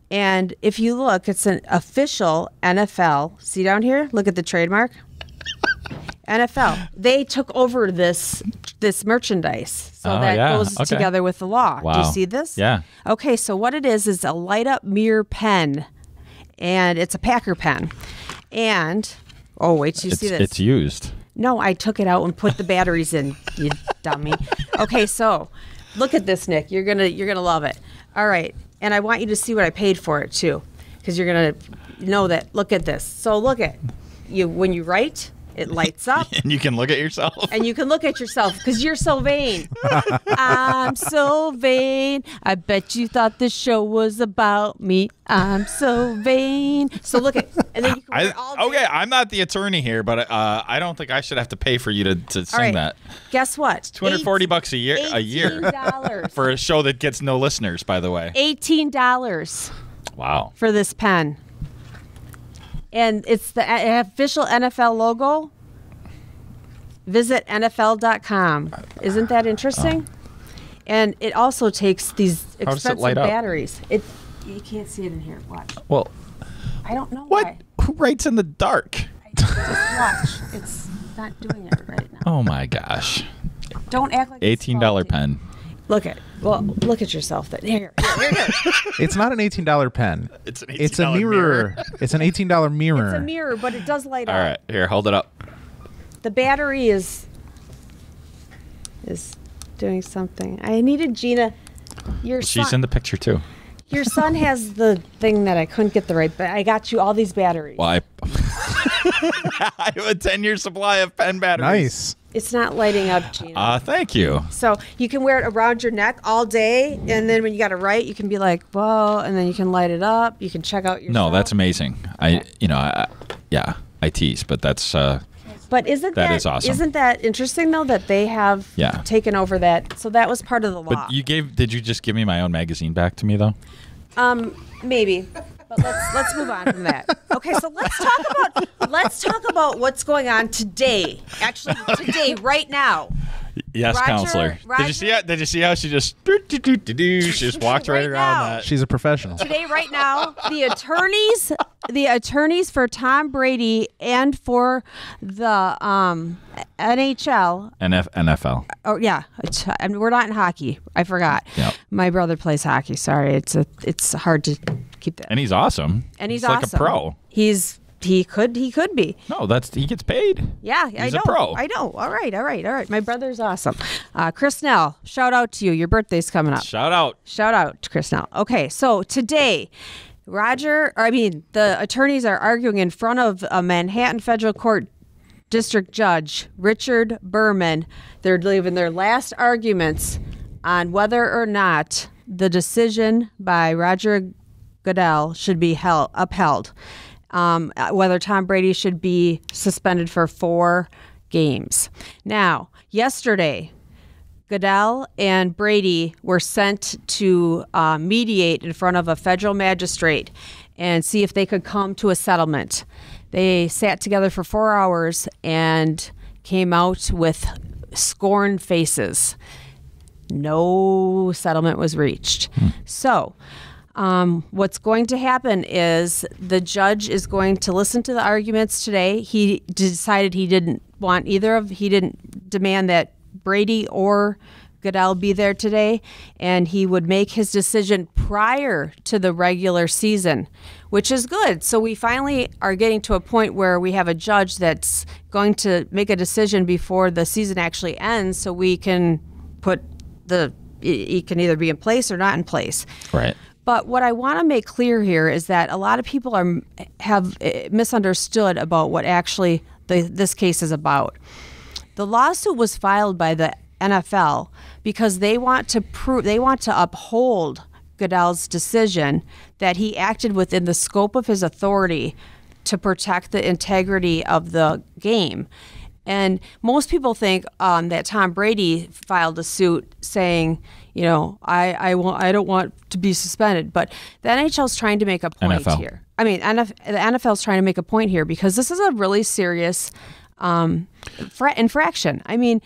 Speaker 2: And if you look, it's an official NFL. See down here? Look at the trademark. NFL. They took over this this merchandise, so
Speaker 1: Oh,
Speaker 2: that
Speaker 1: yeah.
Speaker 2: goes
Speaker 1: Okay.
Speaker 2: together with the law. Do you see this?
Speaker 1: Yeah.
Speaker 2: Okay, so what it is is a light up mirror pen, and it's a Packer pen, and oh wait, till you
Speaker 1: It's,
Speaker 2: see this?
Speaker 1: it's used.
Speaker 2: No, I took it out and put the batteries in. You dummy. Okay, so look at this, Nick. You're gonna you're gonna love it. All right, and I want you to see what I paid for it too, because you're gonna know that. Look at this. So look at you when you write, it lights up.
Speaker 1: And you can look at yourself.
Speaker 2: And you can look at yourself because you're so vain. I'm so vain. I bet you thought this show was about me. I'm so vain. So look at, and then you can all
Speaker 1: I,
Speaker 2: day.
Speaker 1: okay, I'm not the attorney here, but uh, I don't think I should have to pay for you to, to sing
Speaker 2: All right.
Speaker 1: that.
Speaker 2: Guess what?
Speaker 1: 240 bucks a year a year for a show that gets no listeners, by the way.
Speaker 2: eighteen dollars
Speaker 1: Wow.
Speaker 2: for this pen, and it's the official NFL logo. Visit NFL.com. Isn't that interesting? Oh. And it also takes these
Speaker 1: Oh. does it
Speaker 2: expensive
Speaker 1: light up?
Speaker 2: batteries. It you can't see it in here. Watch.
Speaker 1: Well,
Speaker 2: I don't know
Speaker 1: what?
Speaker 2: why.
Speaker 1: Who writes in the dark?
Speaker 2: Watch. It's not doing it right now.
Speaker 1: Oh my gosh.
Speaker 2: Don't act like
Speaker 1: $18
Speaker 2: faulty.
Speaker 1: pen.
Speaker 2: Look at well, look at yourself. That here, here, here, here.
Speaker 3: It's not an eighteen dollar pen.
Speaker 1: It's an
Speaker 3: It's a
Speaker 1: $18
Speaker 3: mirror. it's an eighteen dollar mirror.
Speaker 2: It's a mirror, but it does light
Speaker 1: All
Speaker 2: up.
Speaker 1: All right, here, hold it up.
Speaker 2: The battery is is doing something. I needed Gina. Your
Speaker 1: She's
Speaker 2: son,
Speaker 1: in the picture too.
Speaker 2: your son has the thing that I couldn't get the right. But I got you all these batteries.
Speaker 1: Well, I, I have a 10 year supply of pen batteries.
Speaker 3: Nice.
Speaker 2: It's not lighting up, Gina.
Speaker 1: Uh, thank you.
Speaker 2: so you can wear it around your neck all day, and then when you got to write, you can be like, "Whoa!" and then you can light it up. You can check out your.
Speaker 1: No, that's amazing. I, you know, I, yeah, I tease, but that's, uh,
Speaker 2: But isn't
Speaker 1: That
Speaker 2: that,
Speaker 1: is awesome.
Speaker 2: Isn't that interesting though that they have
Speaker 1: Yeah.
Speaker 2: taken over that? So that was part of the law.
Speaker 1: but you gave, did you just give me my own magazine back to me though?
Speaker 2: Um, maybe. But let's let's move on from that. Okay, so let's talk about let's talk about what's going on today. Actually, today, right now.
Speaker 1: Yes,
Speaker 2: Roger-
Speaker 1: counselor. Did you see how? Did you see how she just? She just walked right,
Speaker 2: Right
Speaker 1: around
Speaker 2: now.
Speaker 1: that.
Speaker 3: She's a professional.
Speaker 2: Today, right now, the attorneys, the attorneys for Tom Brady and for the um, NHL.
Speaker 1: NF, NFL.
Speaker 2: Oh yeah, I mean, we're not in hockey. I forgot.
Speaker 1: Yep.
Speaker 2: My brother plays hockey. Sorry, it's a it's hard to keep that.
Speaker 1: And he's awesome.
Speaker 2: And he's,
Speaker 1: like
Speaker 2: awesome.
Speaker 1: a pro.
Speaker 2: He's he could he could be.
Speaker 1: No, that's he gets paid.
Speaker 2: Yeah, I
Speaker 1: He's
Speaker 2: know.
Speaker 1: a pro.
Speaker 2: I know. All right, all right, all right. My brother's awesome. Uh, Chris Nell, shout out to you. Your birthday's coming up.
Speaker 1: Shout out.
Speaker 2: Shout out to Chris Nell. Okay, so today, Roger, or I mean, the attorneys are arguing in front of a Manhattan federal court district judge, Richard Berman. They're leaving their last arguments on whether or not the decision by Roger Goodell should be held, upheld. Um, uh, whether Tom Brady should be suspended for four games. Now, yesterday, Goodell and Brady were sent to uh, mediate in front of a federal magistrate and see if they could come to a settlement. They sat together for four hours and came out with scorned faces. No settlement was reached. So, um, what's going to happen is the judge is going to listen to the arguments today. He decided he didn't want either of he didn't demand that Brady or Goodell be there today, and he would make his decision prior to the regular season, which is good. So we finally are getting to a point where we have a judge that's going to make a decision before the season actually ends, so we can put the it can either be in place or not in place.
Speaker 1: Right.
Speaker 2: But what I want to make clear here is that a lot of people are have eh, misunderstood about what actually the, this case is about. The lawsuit was filed by the NFL because they want to prove they want to uphold Goodell's decision that he acted within the scope of his authority to protect the integrity of the game. And most people think um, that Tom Brady filed a suit saying, you know, I I, want, I don't want to be suspended. But the NHL's trying to make a point
Speaker 1: NFL.
Speaker 2: here. I mean, NF, the NFL's trying to make a point here because this is a really serious um, fra- infraction. I mean,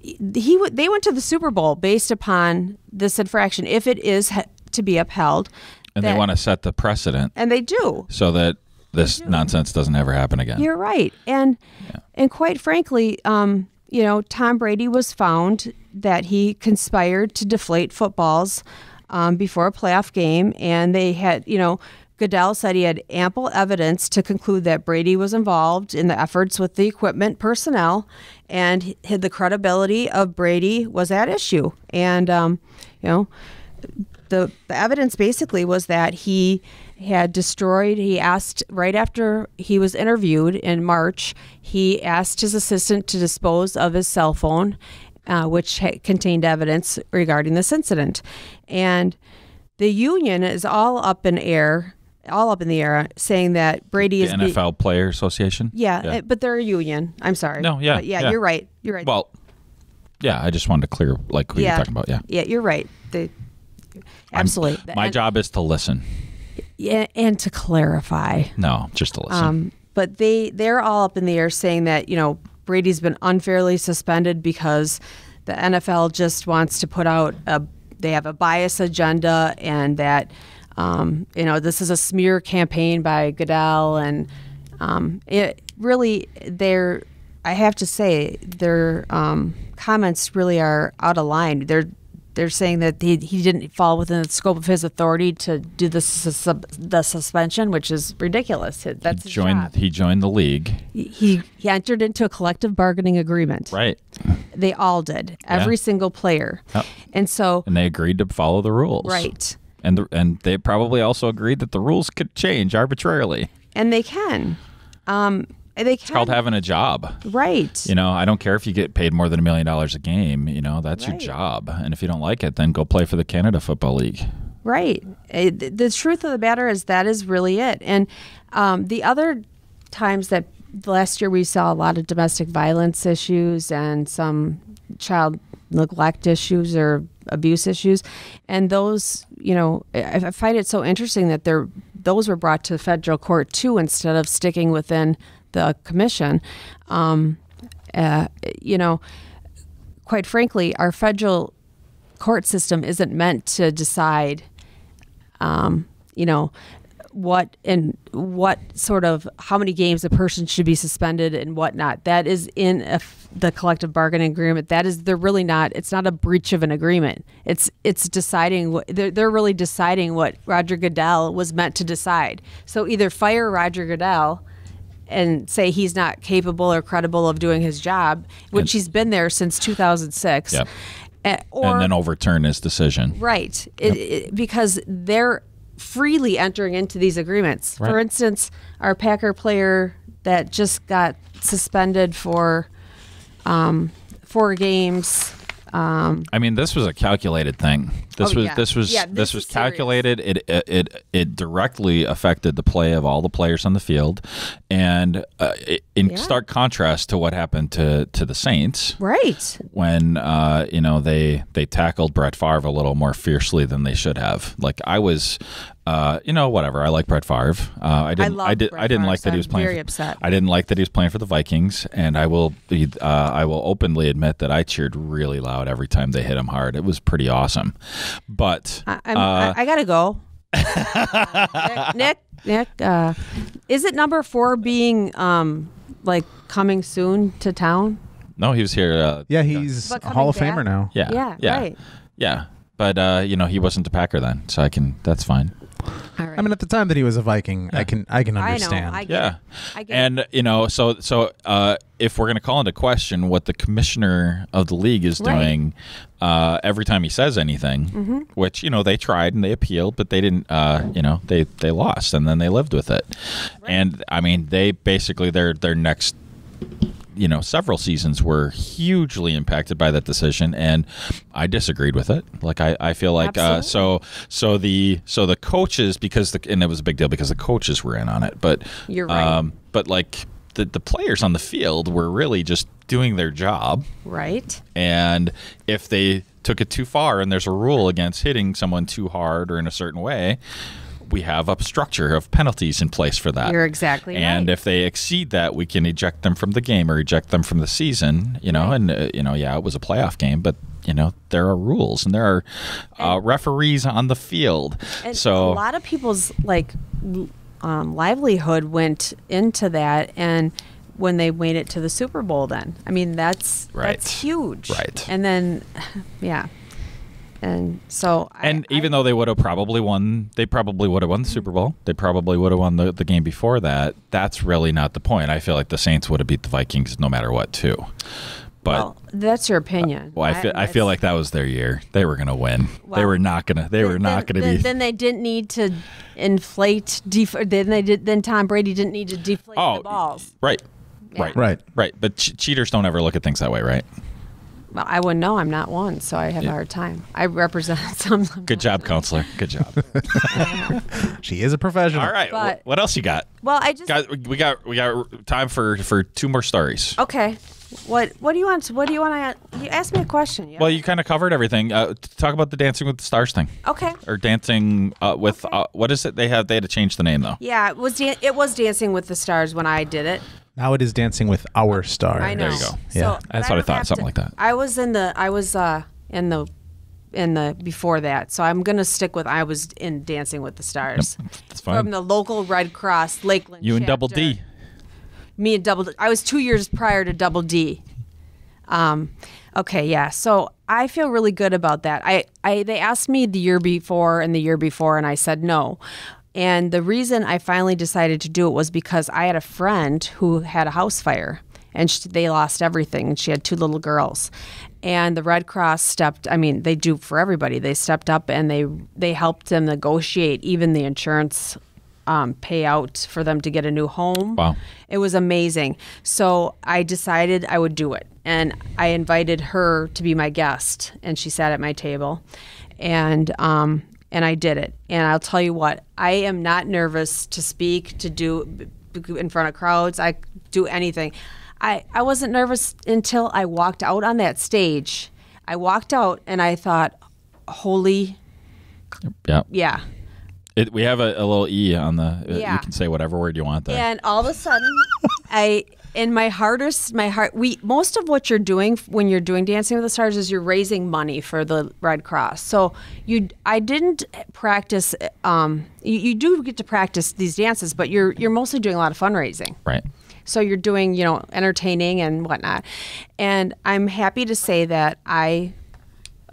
Speaker 2: he w- they went to the Super Bowl based upon this infraction. If it is to be upheld,
Speaker 1: And they want to set the precedent
Speaker 2: and they do.
Speaker 1: so that this nonsense doesn't ever happen again.
Speaker 2: You're right, and and quite frankly, um, you know, Tom Brady was found that he conspired to deflate footballs um, before a playoff game, and they had, you know. Goodell said he had ample evidence to conclude that Brady was involved in the efforts with the equipment personnel, and the credibility of Brady was at issue. And um, you know, the, the evidence basically was that he had destroyed he asked right after he was interviewed in march he asked his assistant to dispose of his cell phone uh, which ha- contained evidence regarding this incident and the union is all up in air all up in the air saying that brady
Speaker 1: The
Speaker 2: is be-
Speaker 1: NFL Player Association.
Speaker 2: yeah, uh, but they're a union i'm sorry
Speaker 1: No, yeah,
Speaker 2: But yeah,
Speaker 1: yeah.
Speaker 2: you're right you're right
Speaker 1: Well, yeah, I just wanted to clear like who
Speaker 2: yeah
Speaker 1: you're talking about. Yeah.
Speaker 2: yeah you're right they, absolutely
Speaker 1: My
Speaker 2: And-
Speaker 1: job is to listen.
Speaker 2: Yeah, and to clarify
Speaker 1: No, just to listen.
Speaker 2: Um, but they they're all up in the air saying that you know Brady's been unfairly suspended because the NFL just wants to put out a they have a bias agenda and that um, you know this is a smear campaign by Goodell and um, it really they're I have to say their um, comments really are out of line. They're they're saying that he, he didn't fall within the scope of his authority to do the the suspension, which is ridiculous. That's his
Speaker 1: joined. He joined the league.
Speaker 2: He he entered into a collective bargaining agreement.
Speaker 1: Right.
Speaker 2: They all did. Every single player.
Speaker 1: Yep.
Speaker 2: And so
Speaker 1: And they agreed to follow the rules.
Speaker 2: right.
Speaker 1: And the, and they probably also agreed that the rules could change arbitrarily.
Speaker 2: And they can. Um they can.
Speaker 1: It's called having a job.
Speaker 2: right.
Speaker 1: You know, I don't care if you get paid more than a million dollars a game. You know, that's your job. And if you don't like it, then go play for the Canada Football League.
Speaker 2: Right. Th- The truth of the matter is that is really it. And um, the other times that last year we saw a lot of domestic violence issues and some child neglect issues or abuse issues, and those, you know, I, I find it so interesting that they're those were brought to federal court too instead of sticking within the commission. Um, uh, you know, quite frankly, our federal court system isn't meant to decide um, you know what and what sort of how many games a person should be suspended and whatnot. That is in the collective bargaining agreement. That is they're really not. It's not a breach of an agreement. It's it's deciding what they're they're really deciding what Roger Goodell was meant to decide. So either fire Roger Goodell and say he's not capable or credible of doing his job, which he's been there since 2006.
Speaker 1: Yep.
Speaker 2: Or,
Speaker 1: and then overturn his decision.
Speaker 2: Right. It, it, because they're freely entering into these agreements. For instance, our Packer player that just got suspended for um, four games. Um,
Speaker 1: I mean, this was a calculated thing. This
Speaker 2: Oh,
Speaker 1: was
Speaker 2: yeah.
Speaker 1: this was
Speaker 2: Yeah,
Speaker 1: this,
Speaker 2: this
Speaker 1: was
Speaker 2: serious.
Speaker 1: calculated. It, it it it directly affected the play of all the players on the field, and uh, it, in
Speaker 2: Yeah.
Speaker 1: stark contrast to what happened to to the Saints
Speaker 2: right.
Speaker 1: when uh, you know they they tackled Brett Favre a little more fiercely than they should have. Like I was, uh, you know, whatever. I like Brett Favre. Uh, I didn't.
Speaker 2: love
Speaker 1: did.
Speaker 2: Brett
Speaker 1: I didn't
Speaker 2: Favre,
Speaker 1: like that
Speaker 2: so
Speaker 1: he was playing.
Speaker 2: very
Speaker 1: for-
Speaker 2: upset.
Speaker 1: I didn't like that he was playing for the Vikings, and I will be. Uh, I will openly admit that I cheered really loud every time they hit him hard. It was pretty awesome. But
Speaker 2: I, I'm,
Speaker 1: uh,
Speaker 2: I, I gotta go. Nick, Nick, Nick uh, is it number four being um, like coming soon to town?
Speaker 1: no, he was here. Uh,
Speaker 3: Yeah, he's a Hall of
Speaker 2: back-
Speaker 3: Famer now.
Speaker 1: yeah,
Speaker 2: Yeah,
Speaker 1: yeah,
Speaker 2: right.
Speaker 1: yeah. But uh, you know, he wasn't a Packer then, so I can. That's fine.
Speaker 2: All right.
Speaker 3: I mean, at the time that he was a Viking, I can I can
Speaker 2: I know.
Speaker 3: understand.
Speaker 2: I get
Speaker 1: Yeah.
Speaker 2: it. I get it.
Speaker 1: And you know, so so uh, if we're going to call into question what the commissioner of the league is
Speaker 2: Right.
Speaker 1: doing uh, every time he says anything,
Speaker 2: Mm-hmm.
Speaker 1: which you know they tried and they appealed, but they didn't. Uh, you know, they they lost and then they lived with it. And I mean, they basically their their next you know several seasons were hugely impacted by that decision and i disagreed with it like i, I feel like uh, so so the so the coaches because the and it was a big deal because the coaches were in on it but
Speaker 2: You're right.
Speaker 1: um, but like the, the players on the field were really just doing their job
Speaker 2: right.
Speaker 1: and if they took it too far and there's a rule against hitting someone too hard or in a certain way we have a structure of penalties in place for that
Speaker 2: You're exactly
Speaker 1: and
Speaker 2: right.
Speaker 1: if they exceed that we can eject them from the game or eject them from the season you know and uh, you know yeah it was a playoff game but you know there are rules and there are uh, referees on the field
Speaker 2: And
Speaker 1: so
Speaker 2: a lot of people's like um, livelihood went into that, and when they made it to the Super Bowl, then I mean that's
Speaker 1: Right.
Speaker 2: that's huge,
Speaker 1: Right.
Speaker 2: And then, yeah, and so
Speaker 1: And
Speaker 2: I,
Speaker 1: even though they would have probably won, they probably would have won the Super Bowl. They probably would have won the, the game before that. That's really not the point. I feel like the Saints would have beat the Vikings no matter what, too. But
Speaker 2: well, that's your opinion.
Speaker 1: well, I feel I feel like that was their year. They were gonna win. they were not gonna. They were
Speaker 2: then-
Speaker 1: not gonna
Speaker 2: then,
Speaker 1: be.
Speaker 2: Then they didn't need to inflate. Def- then they did. Then Tom Brady didn't need to deflate
Speaker 1: oh,
Speaker 2: the balls.
Speaker 1: right, right,
Speaker 3: Right.
Speaker 1: right. But che- cheaters don't ever look at things that way, right?
Speaker 2: Well, I wouldn't know. I'm not one, so I have
Speaker 1: Yeah.
Speaker 2: a hard time. I represent some.
Speaker 1: Good job, counselor. Good job.
Speaker 3: She is a professional.
Speaker 1: All right.
Speaker 2: But-
Speaker 1: what else you got?
Speaker 2: Well, I just
Speaker 1: Got we got we got time for for two more stories.
Speaker 2: okay. What What do you want? What do you want to? You ask me a question. Yeah.
Speaker 1: Well, you kind of covered everything. Uh, t- talk about the Dancing with the Stars thing,
Speaker 2: okay.
Speaker 1: or dancing uh, with uh, what is it? They have they had to change the name though.
Speaker 2: Yeah, it was dan- it was Dancing with the Stars when I did it.
Speaker 3: Now it is dancing with our star.
Speaker 2: I know.
Speaker 1: There you go.
Speaker 2: So,
Speaker 3: Yeah.
Speaker 2: but
Speaker 1: That's what I
Speaker 2: don't
Speaker 1: thought, something
Speaker 2: to-
Speaker 1: like that.
Speaker 2: I was in the. I was uh in the. In the before that, so I'm gonna stick with I was in Dancing with the Stars
Speaker 1: That's fine.
Speaker 2: from the local Red Cross Lakeland.
Speaker 1: you and Double. D.
Speaker 2: me and double i was two years prior to double d um okay yeah so i feel really good about that i i they asked me the year before and the year before and i said no and the reason i finally decided to do it was because i had a friend who had a house fire and sh they lost everything and she had two little girls and the red cross stepped i mean they do for everybody they stepped up and they they helped them negotiate even the insurance um, payout for them to get a new home
Speaker 1: Wow.
Speaker 2: it was amazing. So I decided I would do it. And I invited her to be my guest. And she sat at my table. And, um, and I did it. And I'll tell you what, I am not nervous to speak, to do in front of crowds. I do anything. I, I wasn't nervous until I walked out on that stage. I walked out and I thought, holy,
Speaker 1: Yeah.
Speaker 2: yeah.
Speaker 1: It, we have a, a little e on the. uh,
Speaker 2: Yeah.
Speaker 1: You can say whatever word you want there.
Speaker 2: And all of a sudden, I in my hardest, my heart. We most of what you're doing when you're doing Dancing with the Stars is you're raising money for the Red Cross. So you, I didn't practice. Um, you, you do get to practice these dances, but you're you're mostly doing a lot of fundraising.
Speaker 1: Right.
Speaker 2: So you're doing, you know, entertaining and whatnot. And I'm happy to say that I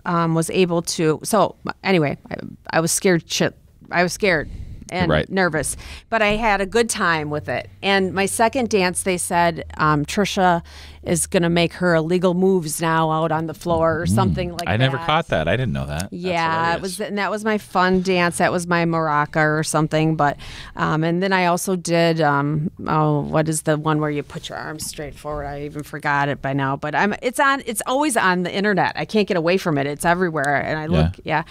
Speaker 2: um, was able to. So anyway, I, I was scared. Shit, I was scared and
Speaker 1: Right.
Speaker 2: nervous, but I had a good time with it. And my second dance, they said um, Trisha is going to make her illegal moves now out on the floor or something like
Speaker 1: Mm. I
Speaker 2: that.
Speaker 1: never caught that. I didn't know that.
Speaker 2: Yeah, it was, and that was my fun dance. That was my maraca or something. But, um, and then I also did, um, oh, what is the one where you put your arms straight forward? I even forgot it by now. But I'm, it's on, it's always on the internet. I can't get away from it. It's everywhere, and I look, yeah.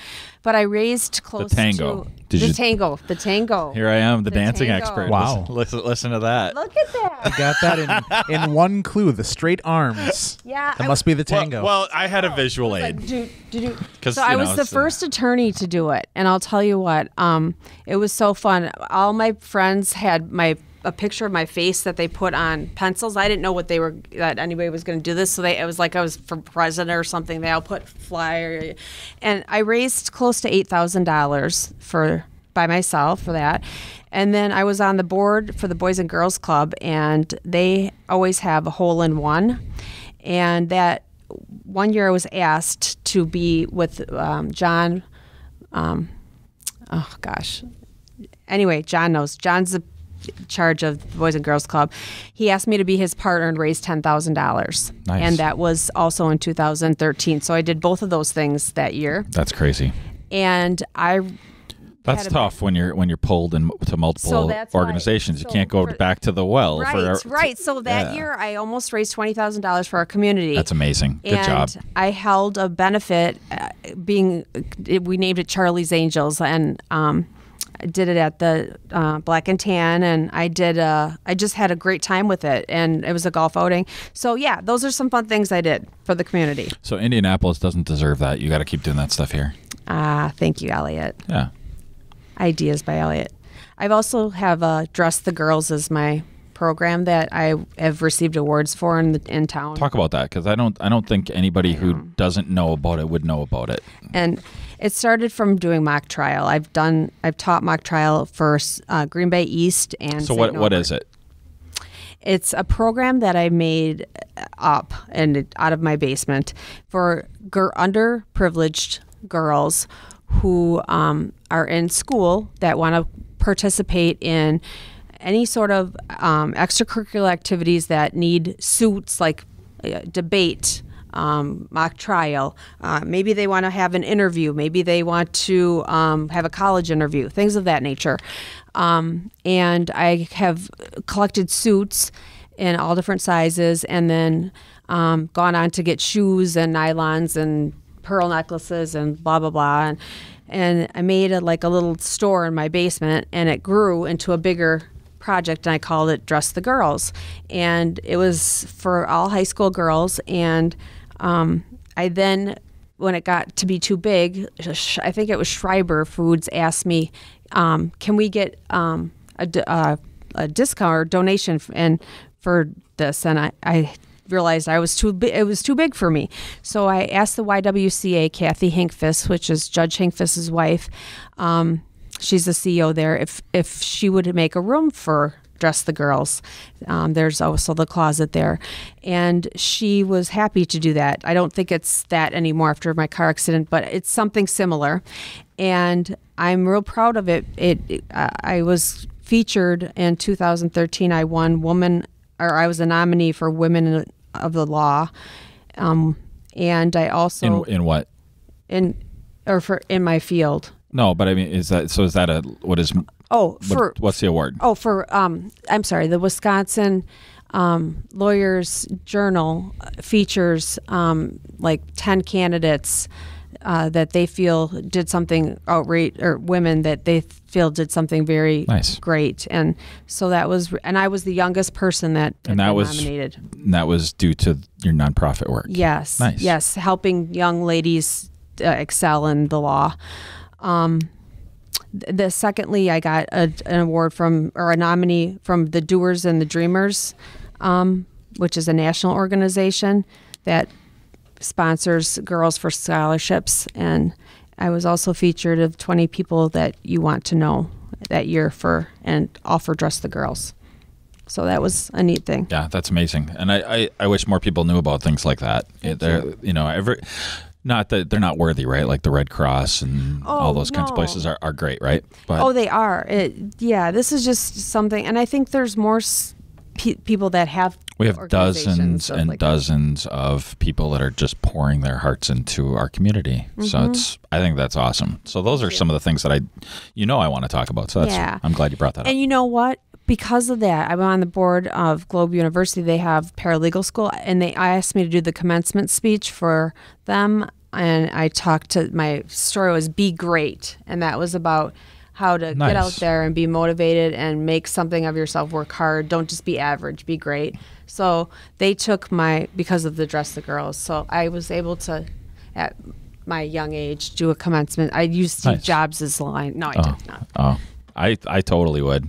Speaker 2: But I raised close the
Speaker 1: tango.
Speaker 2: to
Speaker 1: Did
Speaker 2: the
Speaker 1: you-
Speaker 2: tango, the tango.
Speaker 1: Here I am, the,
Speaker 2: The
Speaker 1: dancing
Speaker 2: tango.
Speaker 1: expert.
Speaker 3: Wow.
Speaker 1: Listen, listen, listen to that.
Speaker 2: Look at that.
Speaker 3: Got that in, in one clue. The straight arms.
Speaker 2: Yeah,
Speaker 3: That
Speaker 2: I-
Speaker 3: must be the tango.
Speaker 1: Well, I had a visual
Speaker 2: Like,
Speaker 1: aid.
Speaker 2: do, do, do.
Speaker 1: 'Cause,
Speaker 2: So
Speaker 1: you
Speaker 2: I
Speaker 1: know,
Speaker 2: was the
Speaker 1: it's,
Speaker 2: first attorney to do it, and I'll tell you what, um, it was so fun. All my friends had my a picture of my face that they put on pencils. I didn't know what they were that anybody was going to do this, so they it was like I was for president or something. They all put flyer, and I raised close to eight thousand dollars for by myself for that. And then I was on the board for the Boys and Girls Club, and they always have a hole in one. And that one year I was asked to be with um, John. Um, oh gosh. Anyway, John knows. John's the charge of the Boys and Girls Club. He asked me to be his partner and raise ten thousand dollars,
Speaker 1: Nice.
Speaker 2: and that was also in 2013. So I did both of those things that year,
Speaker 1: That's crazy.
Speaker 2: and I
Speaker 1: That's tough when you're when you're pulled into multiple
Speaker 2: why-
Speaker 1: organizations. you can't go
Speaker 2: for-
Speaker 1: back to the well.
Speaker 2: right,
Speaker 1: for,
Speaker 2: right. So that
Speaker 1: yeah.
Speaker 2: year I almost raised twenty thousand dollars for our community.
Speaker 1: That's amazing. Good
Speaker 2: and
Speaker 1: job.
Speaker 2: I held a benefit, uh, being we named it Charlie's Angels, and um, I did it at the uh, Black and Tan, and I did. Uh, I just had a great time with it, and it was a golf outing. So yeah, those are some fun things I did for the community.
Speaker 1: So Indianapolis doesn't deserve that. You got to keep doing that stuff here.
Speaker 2: Ah, thank you, Elliot.
Speaker 1: Yeah.
Speaker 2: Ideas by Elliot. I've also have uh, Dress the Girls as my program that I have received awards for in the, in town.
Speaker 1: Talk about that because I don't I don't think anybody who doesn't know about it would know about it.
Speaker 2: and It started from doing mock trial. I've done, I've taught mock trial for uh, Green Bay East and.
Speaker 1: So
Speaker 2: St.
Speaker 1: what what
Speaker 2: Norbert.
Speaker 1: it?
Speaker 2: It's a program that I made up and it- out of my basement for gir- underprivileged girls who um, are in school that want to participate in any sort of um, extracurricular activities that need suits like uh, debate. Um, mock trial. Uh, maybe they want to have an interview. Maybe they want to um, have a college interview. Things of that nature. Um, and I have collected suits in all different sizes, and then um, gone on to get shoes and nylons and pearl necklaces and blah blah blah. And, and I made a, like a little store in my basement, and it grew into a bigger project and I called it Dress the Girls. And it was for all high school girls. And um, I then, when it got to be too big, I think it was Schreiber Foods asked me, um, can we get um, a, uh, a discount or donation and for this? And I, I realized I was too. It was too big for me. So I asked the YWCA, Kathy Hinkfuss, which is Judge Hinkfuss's wife. Um, she's the CEO there. If if she would make a room for dress the girls, um, there's also the closet there, and she was happy to do that. I don't think it's that anymore after my car accident, but it's something similar, and I'm real proud of it. It, it I was featured in 2013. I won woman, or I was a nominee for Women of the Law, um, and I also
Speaker 1: In in what?
Speaker 2: in or for in my field.
Speaker 1: No, but I mean, is that so? Is that a what is
Speaker 2: Oh,
Speaker 1: what,
Speaker 2: for
Speaker 1: what's the award?
Speaker 2: oh for um I'm sorry, the Wisconsin um, Lawyers Journal features um, like ten candidates uh, that they feel did something outrage or women that they feel did something very
Speaker 1: Nice.
Speaker 2: great, and so that was and I was the youngest person that
Speaker 1: And that was-
Speaker 2: nominated.
Speaker 1: And that was due to your nonprofit work.
Speaker 2: Yes.
Speaker 1: Nice.
Speaker 2: Yes, helping young ladies uh, excel in the law. Um, the secondly, I got a, an award from or a nominee from the Doers and the Dreamers, um, which is a national organization that sponsors girls for scholarships, and I was also featured of 20 people that you want to know that year for and all for Dress the Girls. So that was a neat thing.
Speaker 1: Yeah, that's amazing, and I, I, I wish more people knew about things like that. they're you know every, not that they're not worthy, right? Like the Red Cross and oh, all
Speaker 2: Oh,
Speaker 1: those kinds of places are, are great, right? But
Speaker 2: Oh, they are. It, yeah, this is just something, and I think there's more s- pe- people that have.
Speaker 1: We have dozens and
Speaker 2: like-
Speaker 1: dozens of people that are just pouring their hearts into our community.
Speaker 2: Mm-hmm.
Speaker 1: So it's I think that's awesome. So those are some of the things that I, you know, I want to talk about. So that's
Speaker 2: Yeah.
Speaker 1: I'm glad you brought that up.
Speaker 2: And you know what? Because of that, I'm on the board of Globe University. They have paralegal school, and they I asked me to do the commencement speech for them. And I talked to my story was "Be Great," and that was about how to
Speaker 1: Nice.
Speaker 2: get out there and be motivated and make something of yourself. Work hard. Don't just be average. Be great. So they took my because of the dress the girls. So I was able to, at my young age, do a commencement. I used Steve
Speaker 1: Nice.
Speaker 2: Jobs' line. No, I
Speaker 1: Oh,
Speaker 2: did not.
Speaker 1: oh, I I totally would.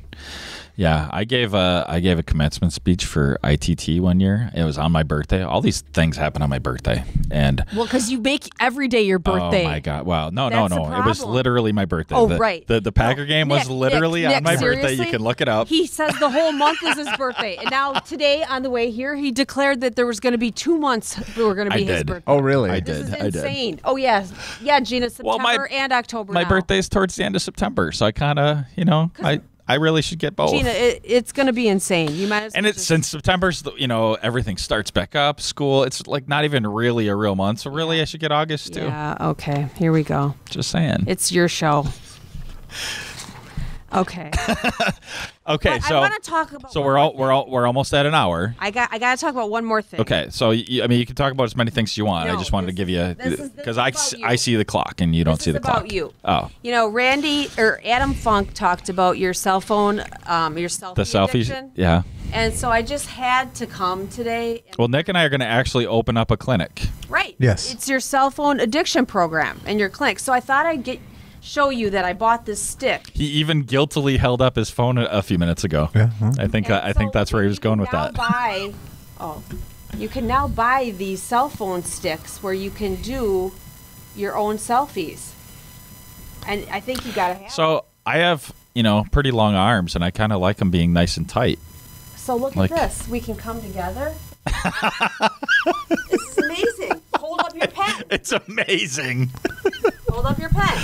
Speaker 1: Yeah, I gave a I gave a commencement speech for ITT one year. It was on my birthday. All these things happen on my birthday, and
Speaker 2: Well, because you make every day your birthday.
Speaker 1: oh my god! Wow, no,
Speaker 2: That's
Speaker 1: no, no! It was literally my birthday.
Speaker 2: Oh,
Speaker 1: the,
Speaker 2: right.
Speaker 1: The the Packer
Speaker 2: No,
Speaker 1: game was
Speaker 2: Nick,
Speaker 1: literally
Speaker 2: Nick,
Speaker 1: on my
Speaker 2: Nick,
Speaker 1: birthday. You can look it up.
Speaker 2: He says the whole month is his birthday, and now today on the way here, he declared that there was going to be two months that were going to
Speaker 1: I
Speaker 2: be his
Speaker 1: did.
Speaker 2: birthday.
Speaker 3: Oh, really?
Speaker 1: I
Speaker 2: This
Speaker 1: did.
Speaker 2: is
Speaker 1: I did.
Speaker 2: insane. Oh yeah, yeah, Gina. September
Speaker 1: Well, my-
Speaker 2: and October.
Speaker 1: My
Speaker 2: now.
Speaker 1: birthday's towards the end of September, so I kind of, you know, I I really should get both.
Speaker 2: Gina, it, it's going to be insane. You might as
Speaker 1: and
Speaker 2: well
Speaker 1: it's
Speaker 2: just-
Speaker 1: since September's, you know, everything starts back up. School, it's like not even really a real month. So really, I should get August too.
Speaker 2: Yeah. Okay. Here we go.
Speaker 1: Just saying.
Speaker 2: It's your show. Okay.
Speaker 1: okay,
Speaker 2: But
Speaker 1: so
Speaker 2: I want to talk about.
Speaker 1: so we're all
Speaker 2: thing.
Speaker 1: we're all we're almost at an hour.
Speaker 2: I got. I got to talk about one more thing.
Speaker 1: Okay, so you, I mean, you can talk about as many things as you want. I just wanted to give you
Speaker 2: this is- this
Speaker 1: because I
Speaker 2: you.
Speaker 1: I see the clock and you don't
Speaker 2: This
Speaker 1: see
Speaker 2: is
Speaker 1: the
Speaker 2: about
Speaker 1: clock.
Speaker 2: you.
Speaker 1: Oh,
Speaker 2: You know, Randy or Adam Funk talked about your cell phone, um, your selfie
Speaker 1: the selfies.
Speaker 2: addiction.
Speaker 1: Yeah.
Speaker 2: And so I just had to come today.
Speaker 1: Well, Nick and I are going to actually open up a clinic.
Speaker 2: Right.
Speaker 3: Yes.
Speaker 2: It's your cell phone addiction program and your clinic. So I thought I'd get show you that I bought this stick.
Speaker 1: He even guiltily held up his phone a, a few minutes ago.
Speaker 3: Yeah, well.
Speaker 1: I think
Speaker 2: And uh,
Speaker 1: I think that's where he was going with that.
Speaker 2: Buy, oh, you can now buy these cell phone sticks where you can do your own selfies. And I think you gotta have.
Speaker 1: So I have, you know, pretty long arms, and I kind of like them being nice and tight.
Speaker 2: So look
Speaker 1: Like-
Speaker 2: at this. We can come together. this is amazing. Hold up your pen.
Speaker 1: It's amazing.
Speaker 2: Hold up your pen.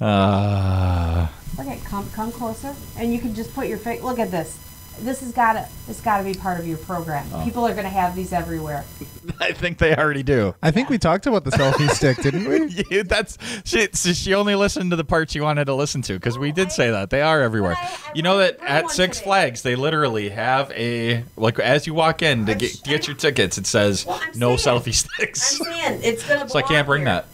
Speaker 1: Uh,
Speaker 2: Okay, come come closer, and you can just put your face. Look at this. This has got to this got to be part of your program.
Speaker 1: Oh.
Speaker 2: People are going to have these everywhere.
Speaker 1: I think they already do.
Speaker 3: I think we talked about the selfie stick, didn't we?
Speaker 1: You, that's she. so She only listened to the parts she wanted to listen to because we did say that they are everywhere.
Speaker 2: I- I
Speaker 1: You know that
Speaker 2: wanted to bring
Speaker 1: at Six
Speaker 2: today.
Speaker 1: Flags they literally have a like as you walk in to get get your tickets. It says
Speaker 2: Well,
Speaker 1: no
Speaker 2: saying-
Speaker 1: selfie sticks.
Speaker 2: I'm saying it's going to.
Speaker 1: So I can't bring that.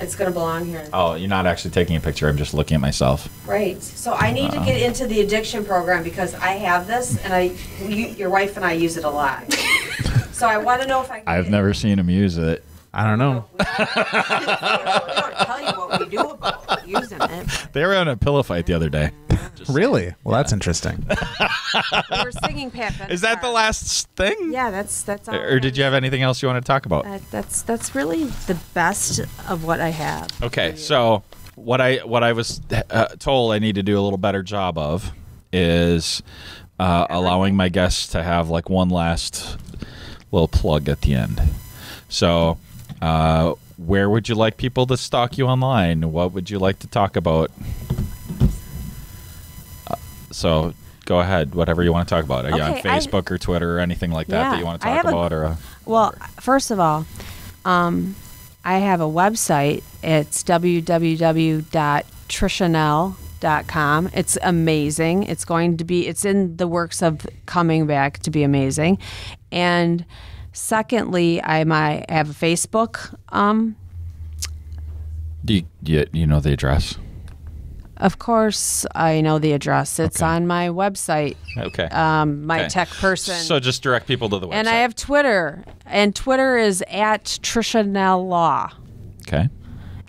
Speaker 2: It's going to belong here.
Speaker 1: Oh, you're not actually taking a picture. I'm just looking at myself.
Speaker 2: Right. So I need to get uh-uh. into the addiction program because I have this, and I, you, your wife and I use it a lot. so I want to know if I. Can
Speaker 1: I've
Speaker 2: get-
Speaker 1: never seen him use it.
Speaker 3: I don't know.
Speaker 2: we don't tell you what we do about using it.
Speaker 1: They were in a pillow fight the other day.
Speaker 3: Really? Well, that's interesting.
Speaker 2: We were singing Pat
Speaker 1: Is that the last thing?
Speaker 2: Yeah, that's that's. All
Speaker 1: Or did you have anything else you want to talk about?
Speaker 2: That, that's that's really the best of what I have.
Speaker 1: Okay, so what I what I was uh, told I need to do a little better job of is uh, allowing my guests to have like one last little plug at the end. So, uh, where would you like people to stalk you online? What would you like to talk about? So. Go ahead, whatever you want to talk about. Are you on
Speaker 2: Okay, I-
Speaker 1: Facebook or Twitter or anything like that that you want to talk
Speaker 2: have a-
Speaker 1: about? or uh,
Speaker 2: Well, first of all, um, I have a website. It's www.trishanel.com. It's amazing. It's going to be. It's in the works of coming back to be amazing. And secondly, I my have a Facebook. Um,
Speaker 1: do you, do you, you know the address?
Speaker 2: Of course, I know the address. It's
Speaker 1: Okay.
Speaker 2: on my website.
Speaker 1: Okay.
Speaker 2: Um, my
Speaker 1: Okay.
Speaker 2: tech person.
Speaker 1: So just direct people to the website.
Speaker 2: and I have Twitter, and Twitter is at Tricia Nell Law.
Speaker 1: Okay.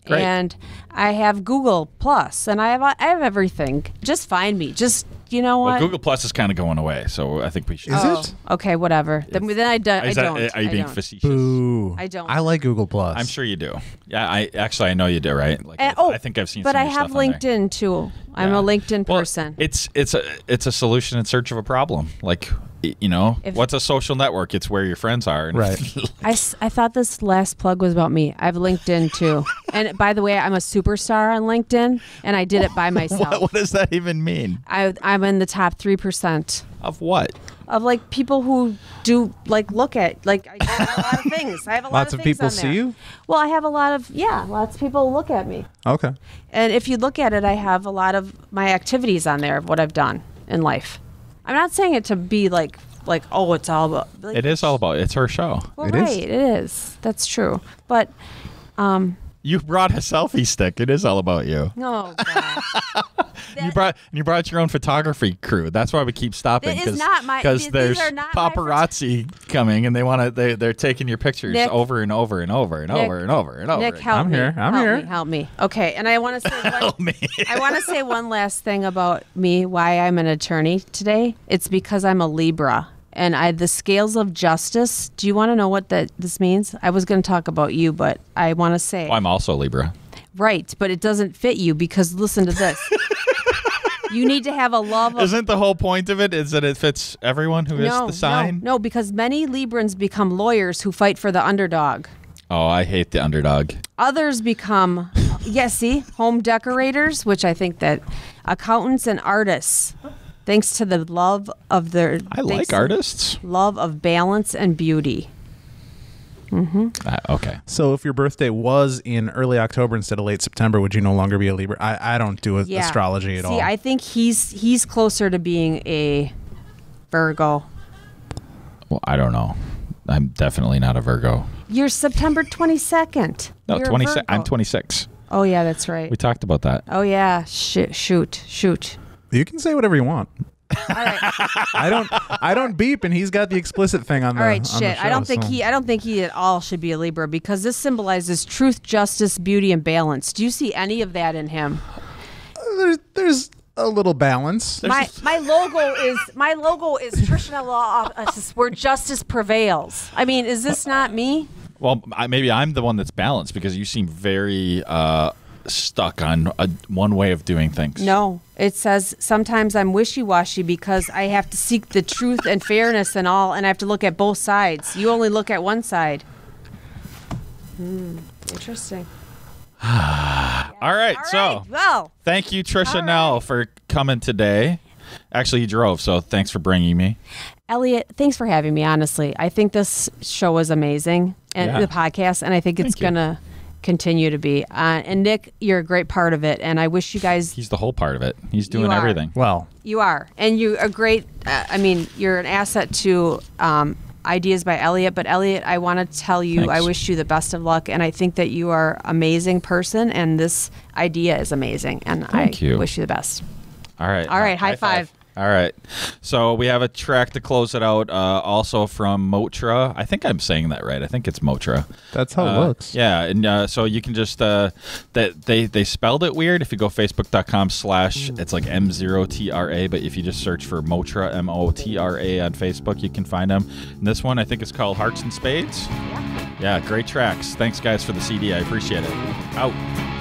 Speaker 1: Great.
Speaker 2: And I have Google Plus, and I have I have everything. Just find me. Just you know
Speaker 1: Well,
Speaker 2: what?
Speaker 1: Google Plus is kind of going away, so I think we should.
Speaker 3: Is
Speaker 2: oh,
Speaker 3: it?
Speaker 2: Okay, whatever. Then, then I, do, I
Speaker 1: that,
Speaker 2: don't.
Speaker 1: Are you
Speaker 2: I
Speaker 1: being
Speaker 2: don't.
Speaker 1: facetious?
Speaker 3: Boo.
Speaker 2: I don't.
Speaker 3: I like Google Plus.
Speaker 1: I'm sure you do. Yeah, I actually I know you do, right? Like,
Speaker 2: And-
Speaker 1: I,
Speaker 2: oh,
Speaker 1: I think I've seen.
Speaker 2: But
Speaker 1: some
Speaker 2: I have
Speaker 1: stuff.
Speaker 2: LinkedIn too. I'm
Speaker 1: Yeah.
Speaker 2: a LinkedIn
Speaker 1: Well,
Speaker 2: person.
Speaker 1: It's it's a it's a solution in search of a problem. Like you know,
Speaker 2: If-
Speaker 1: what's a social network? It's where your friends are. And
Speaker 3: Right.
Speaker 2: I thought this last plug was about me. I have LinkedIn too. and by the way, I'm a superstar on LinkedIn, and I did it by myself.
Speaker 1: what, what does that even mean?
Speaker 2: I, I'm in the top three percent.
Speaker 1: Of what?
Speaker 2: Of like people who do like look at like I have a lot of things. I have a lot of people.
Speaker 3: Lots
Speaker 2: of,
Speaker 3: of people see
Speaker 2: there.
Speaker 3: you?
Speaker 2: Well, I have a lot of yeah, lots of people look at me.
Speaker 3: Okay.
Speaker 2: And if you look at it, I have a lot of my activities on there of what I've done in life. I'm not saying it to be like like oh, it's all about. Like,
Speaker 1: It is all about. It's her show.
Speaker 2: Well,
Speaker 3: It is.
Speaker 2: right, it is. That's true. But um,
Speaker 1: You brought a selfie stick. It is all about you.
Speaker 2: oh god,
Speaker 1: You brought you brought your own photography crew. That's why we keep stopping.
Speaker 2: It is not my-
Speaker 1: because there's
Speaker 2: are not my phot-
Speaker 1: paparazzi coming and they want to. They they're taking your pictures
Speaker 2: Nick.
Speaker 1: over and over and over and
Speaker 2: Nick.
Speaker 1: over and over and over.
Speaker 2: Nick, help
Speaker 3: I'm
Speaker 2: me.
Speaker 3: here. I'm
Speaker 2: help
Speaker 3: here.
Speaker 2: Me, help me. Okay, and I want to say one,
Speaker 1: Help me.
Speaker 2: I want to say one last thing about me, why I'm an attorney today. It's because I'm a Libra. And I, the scales of justice. Do you want to know what that this means? I was going to talk about you, but I want to say
Speaker 1: Well, I'm also Libra.
Speaker 2: right, but it doesn't fit you because listen to this. you need to have a love of
Speaker 1: Isn't the whole point of it is that it fits everyone who is
Speaker 2: no,
Speaker 1: the sign?
Speaker 2: no, no, because many Librans become lawyers who fight for the underdog.
Speaker 1: Oh, I hate the underdog.
Speaker 2: Others become, yes, see, home decorators, which I think that accountants and artists, thanks to the love of their.
Speaker 1: I like artists.
Speaker 2: Love of balance and beauty.
Speaker 1: Uh, okay.
Speaker 3: So if your birthday was in early October instead of late September, would you no longer be a Libra? I, I don't do a-
Speaker 2: Yeah.
Speaker 3: astrology at
Speaker 2: see,
Speaker 3: all.
Speaker 2: See, I think he's he's closer to being a Virgo.
Speaker 1: Well, I don't know. I'm definitely not a Virgo.
Speaker 2: You're September 22nd.
Speaker 1: No,
Speaker 2: You're
Speaker 1: 26. I'm 26.
Speaker 2: Oh yeah, that's right.
Speaker 1: We talked about that.
Speaker 2: Oh yeah, shoot, shoot, shoot.
Speaker 3: You can say whatever you want.
Speaker 2: All right.
Speaker 3: I don't. I don't beep, and he's got the explicit thing on the.
Speaker 2: All right,
Speaker 3: on the
Speaker 2: shit. I don't think
Speaker 3: so-
Speaker 2: he. I don't think he at all should be a Libra because this symbolizes truth, justice, beauty, and balance. Do you see any of that in him?
Speaker 3: There's, there's a little balance.
Speaker 2: My my logo is my logo is Tricia Law Office where justice prevails. I mean, is this not me?
Speaker 1: Well, I, maybe I'm the one that's balanced because you seem very uh, stuck on a, one way of doing things.
Speaker 2: No, it says sometimes I'm wishy washy because I have to seek the truth and fairness and all, and I have to look at both sides. You only look at one side. Hmm. Interesting.
Speaker 1: All right,
Speaker 2: All
Speaker 1: so
Speaker 2: right, well,
Speaker 1: thank you, Tricia
Speaker 2: All
Speaker 1: Nell, for coming today. Actually, you drove, so thanks for bringing me.
Speaker 2: Elliot, thanks for having me. Honestly, I think this show was amazing, and
Speaker 1: Yeah.
Speaker 2: the podcast, and I think it's
Speaker 1: Thank you.
Speaker 2: Gonna continue to be. Uh, and Nick, you're a great part of it, and I wish you guys
Speaker 1: He's the whole part of it. He's doing everything.
Speaker 3: Well,
Speaker 2: You are, and you are great. Uh, I mean, you're an asset to um, ideas by Elliot. But Elliot, I want to tell you, I wish you the best of luck, and I think that you are amazing person, and this idea is amazing, and
Speaker 1: Thank
Speaker 2: I
Speaker 1: you.
Speaker 2: wish you the best.
Speaker 1: All right.
Speaker 2: All right, high five.
Speaker 1: All right. So we have a track to close it out, uh, also from Motra. I think I'm saying that right. I think it's Motra.
Speaker 3: that's how
Speaker 1: Uh,
Speaker 3: it looks.
Speaker 1: Yeah, and uh, so you can just uh, that they they spelled it weird. If you go facebook.com slash it's like M zero T R A, but if you just search for Motra M O T R A on Facebook, you can find them. And this one I think is called Hearts and Spades. Yeah, great tracks. Thanks guys for the CD. I appreciate it. Out.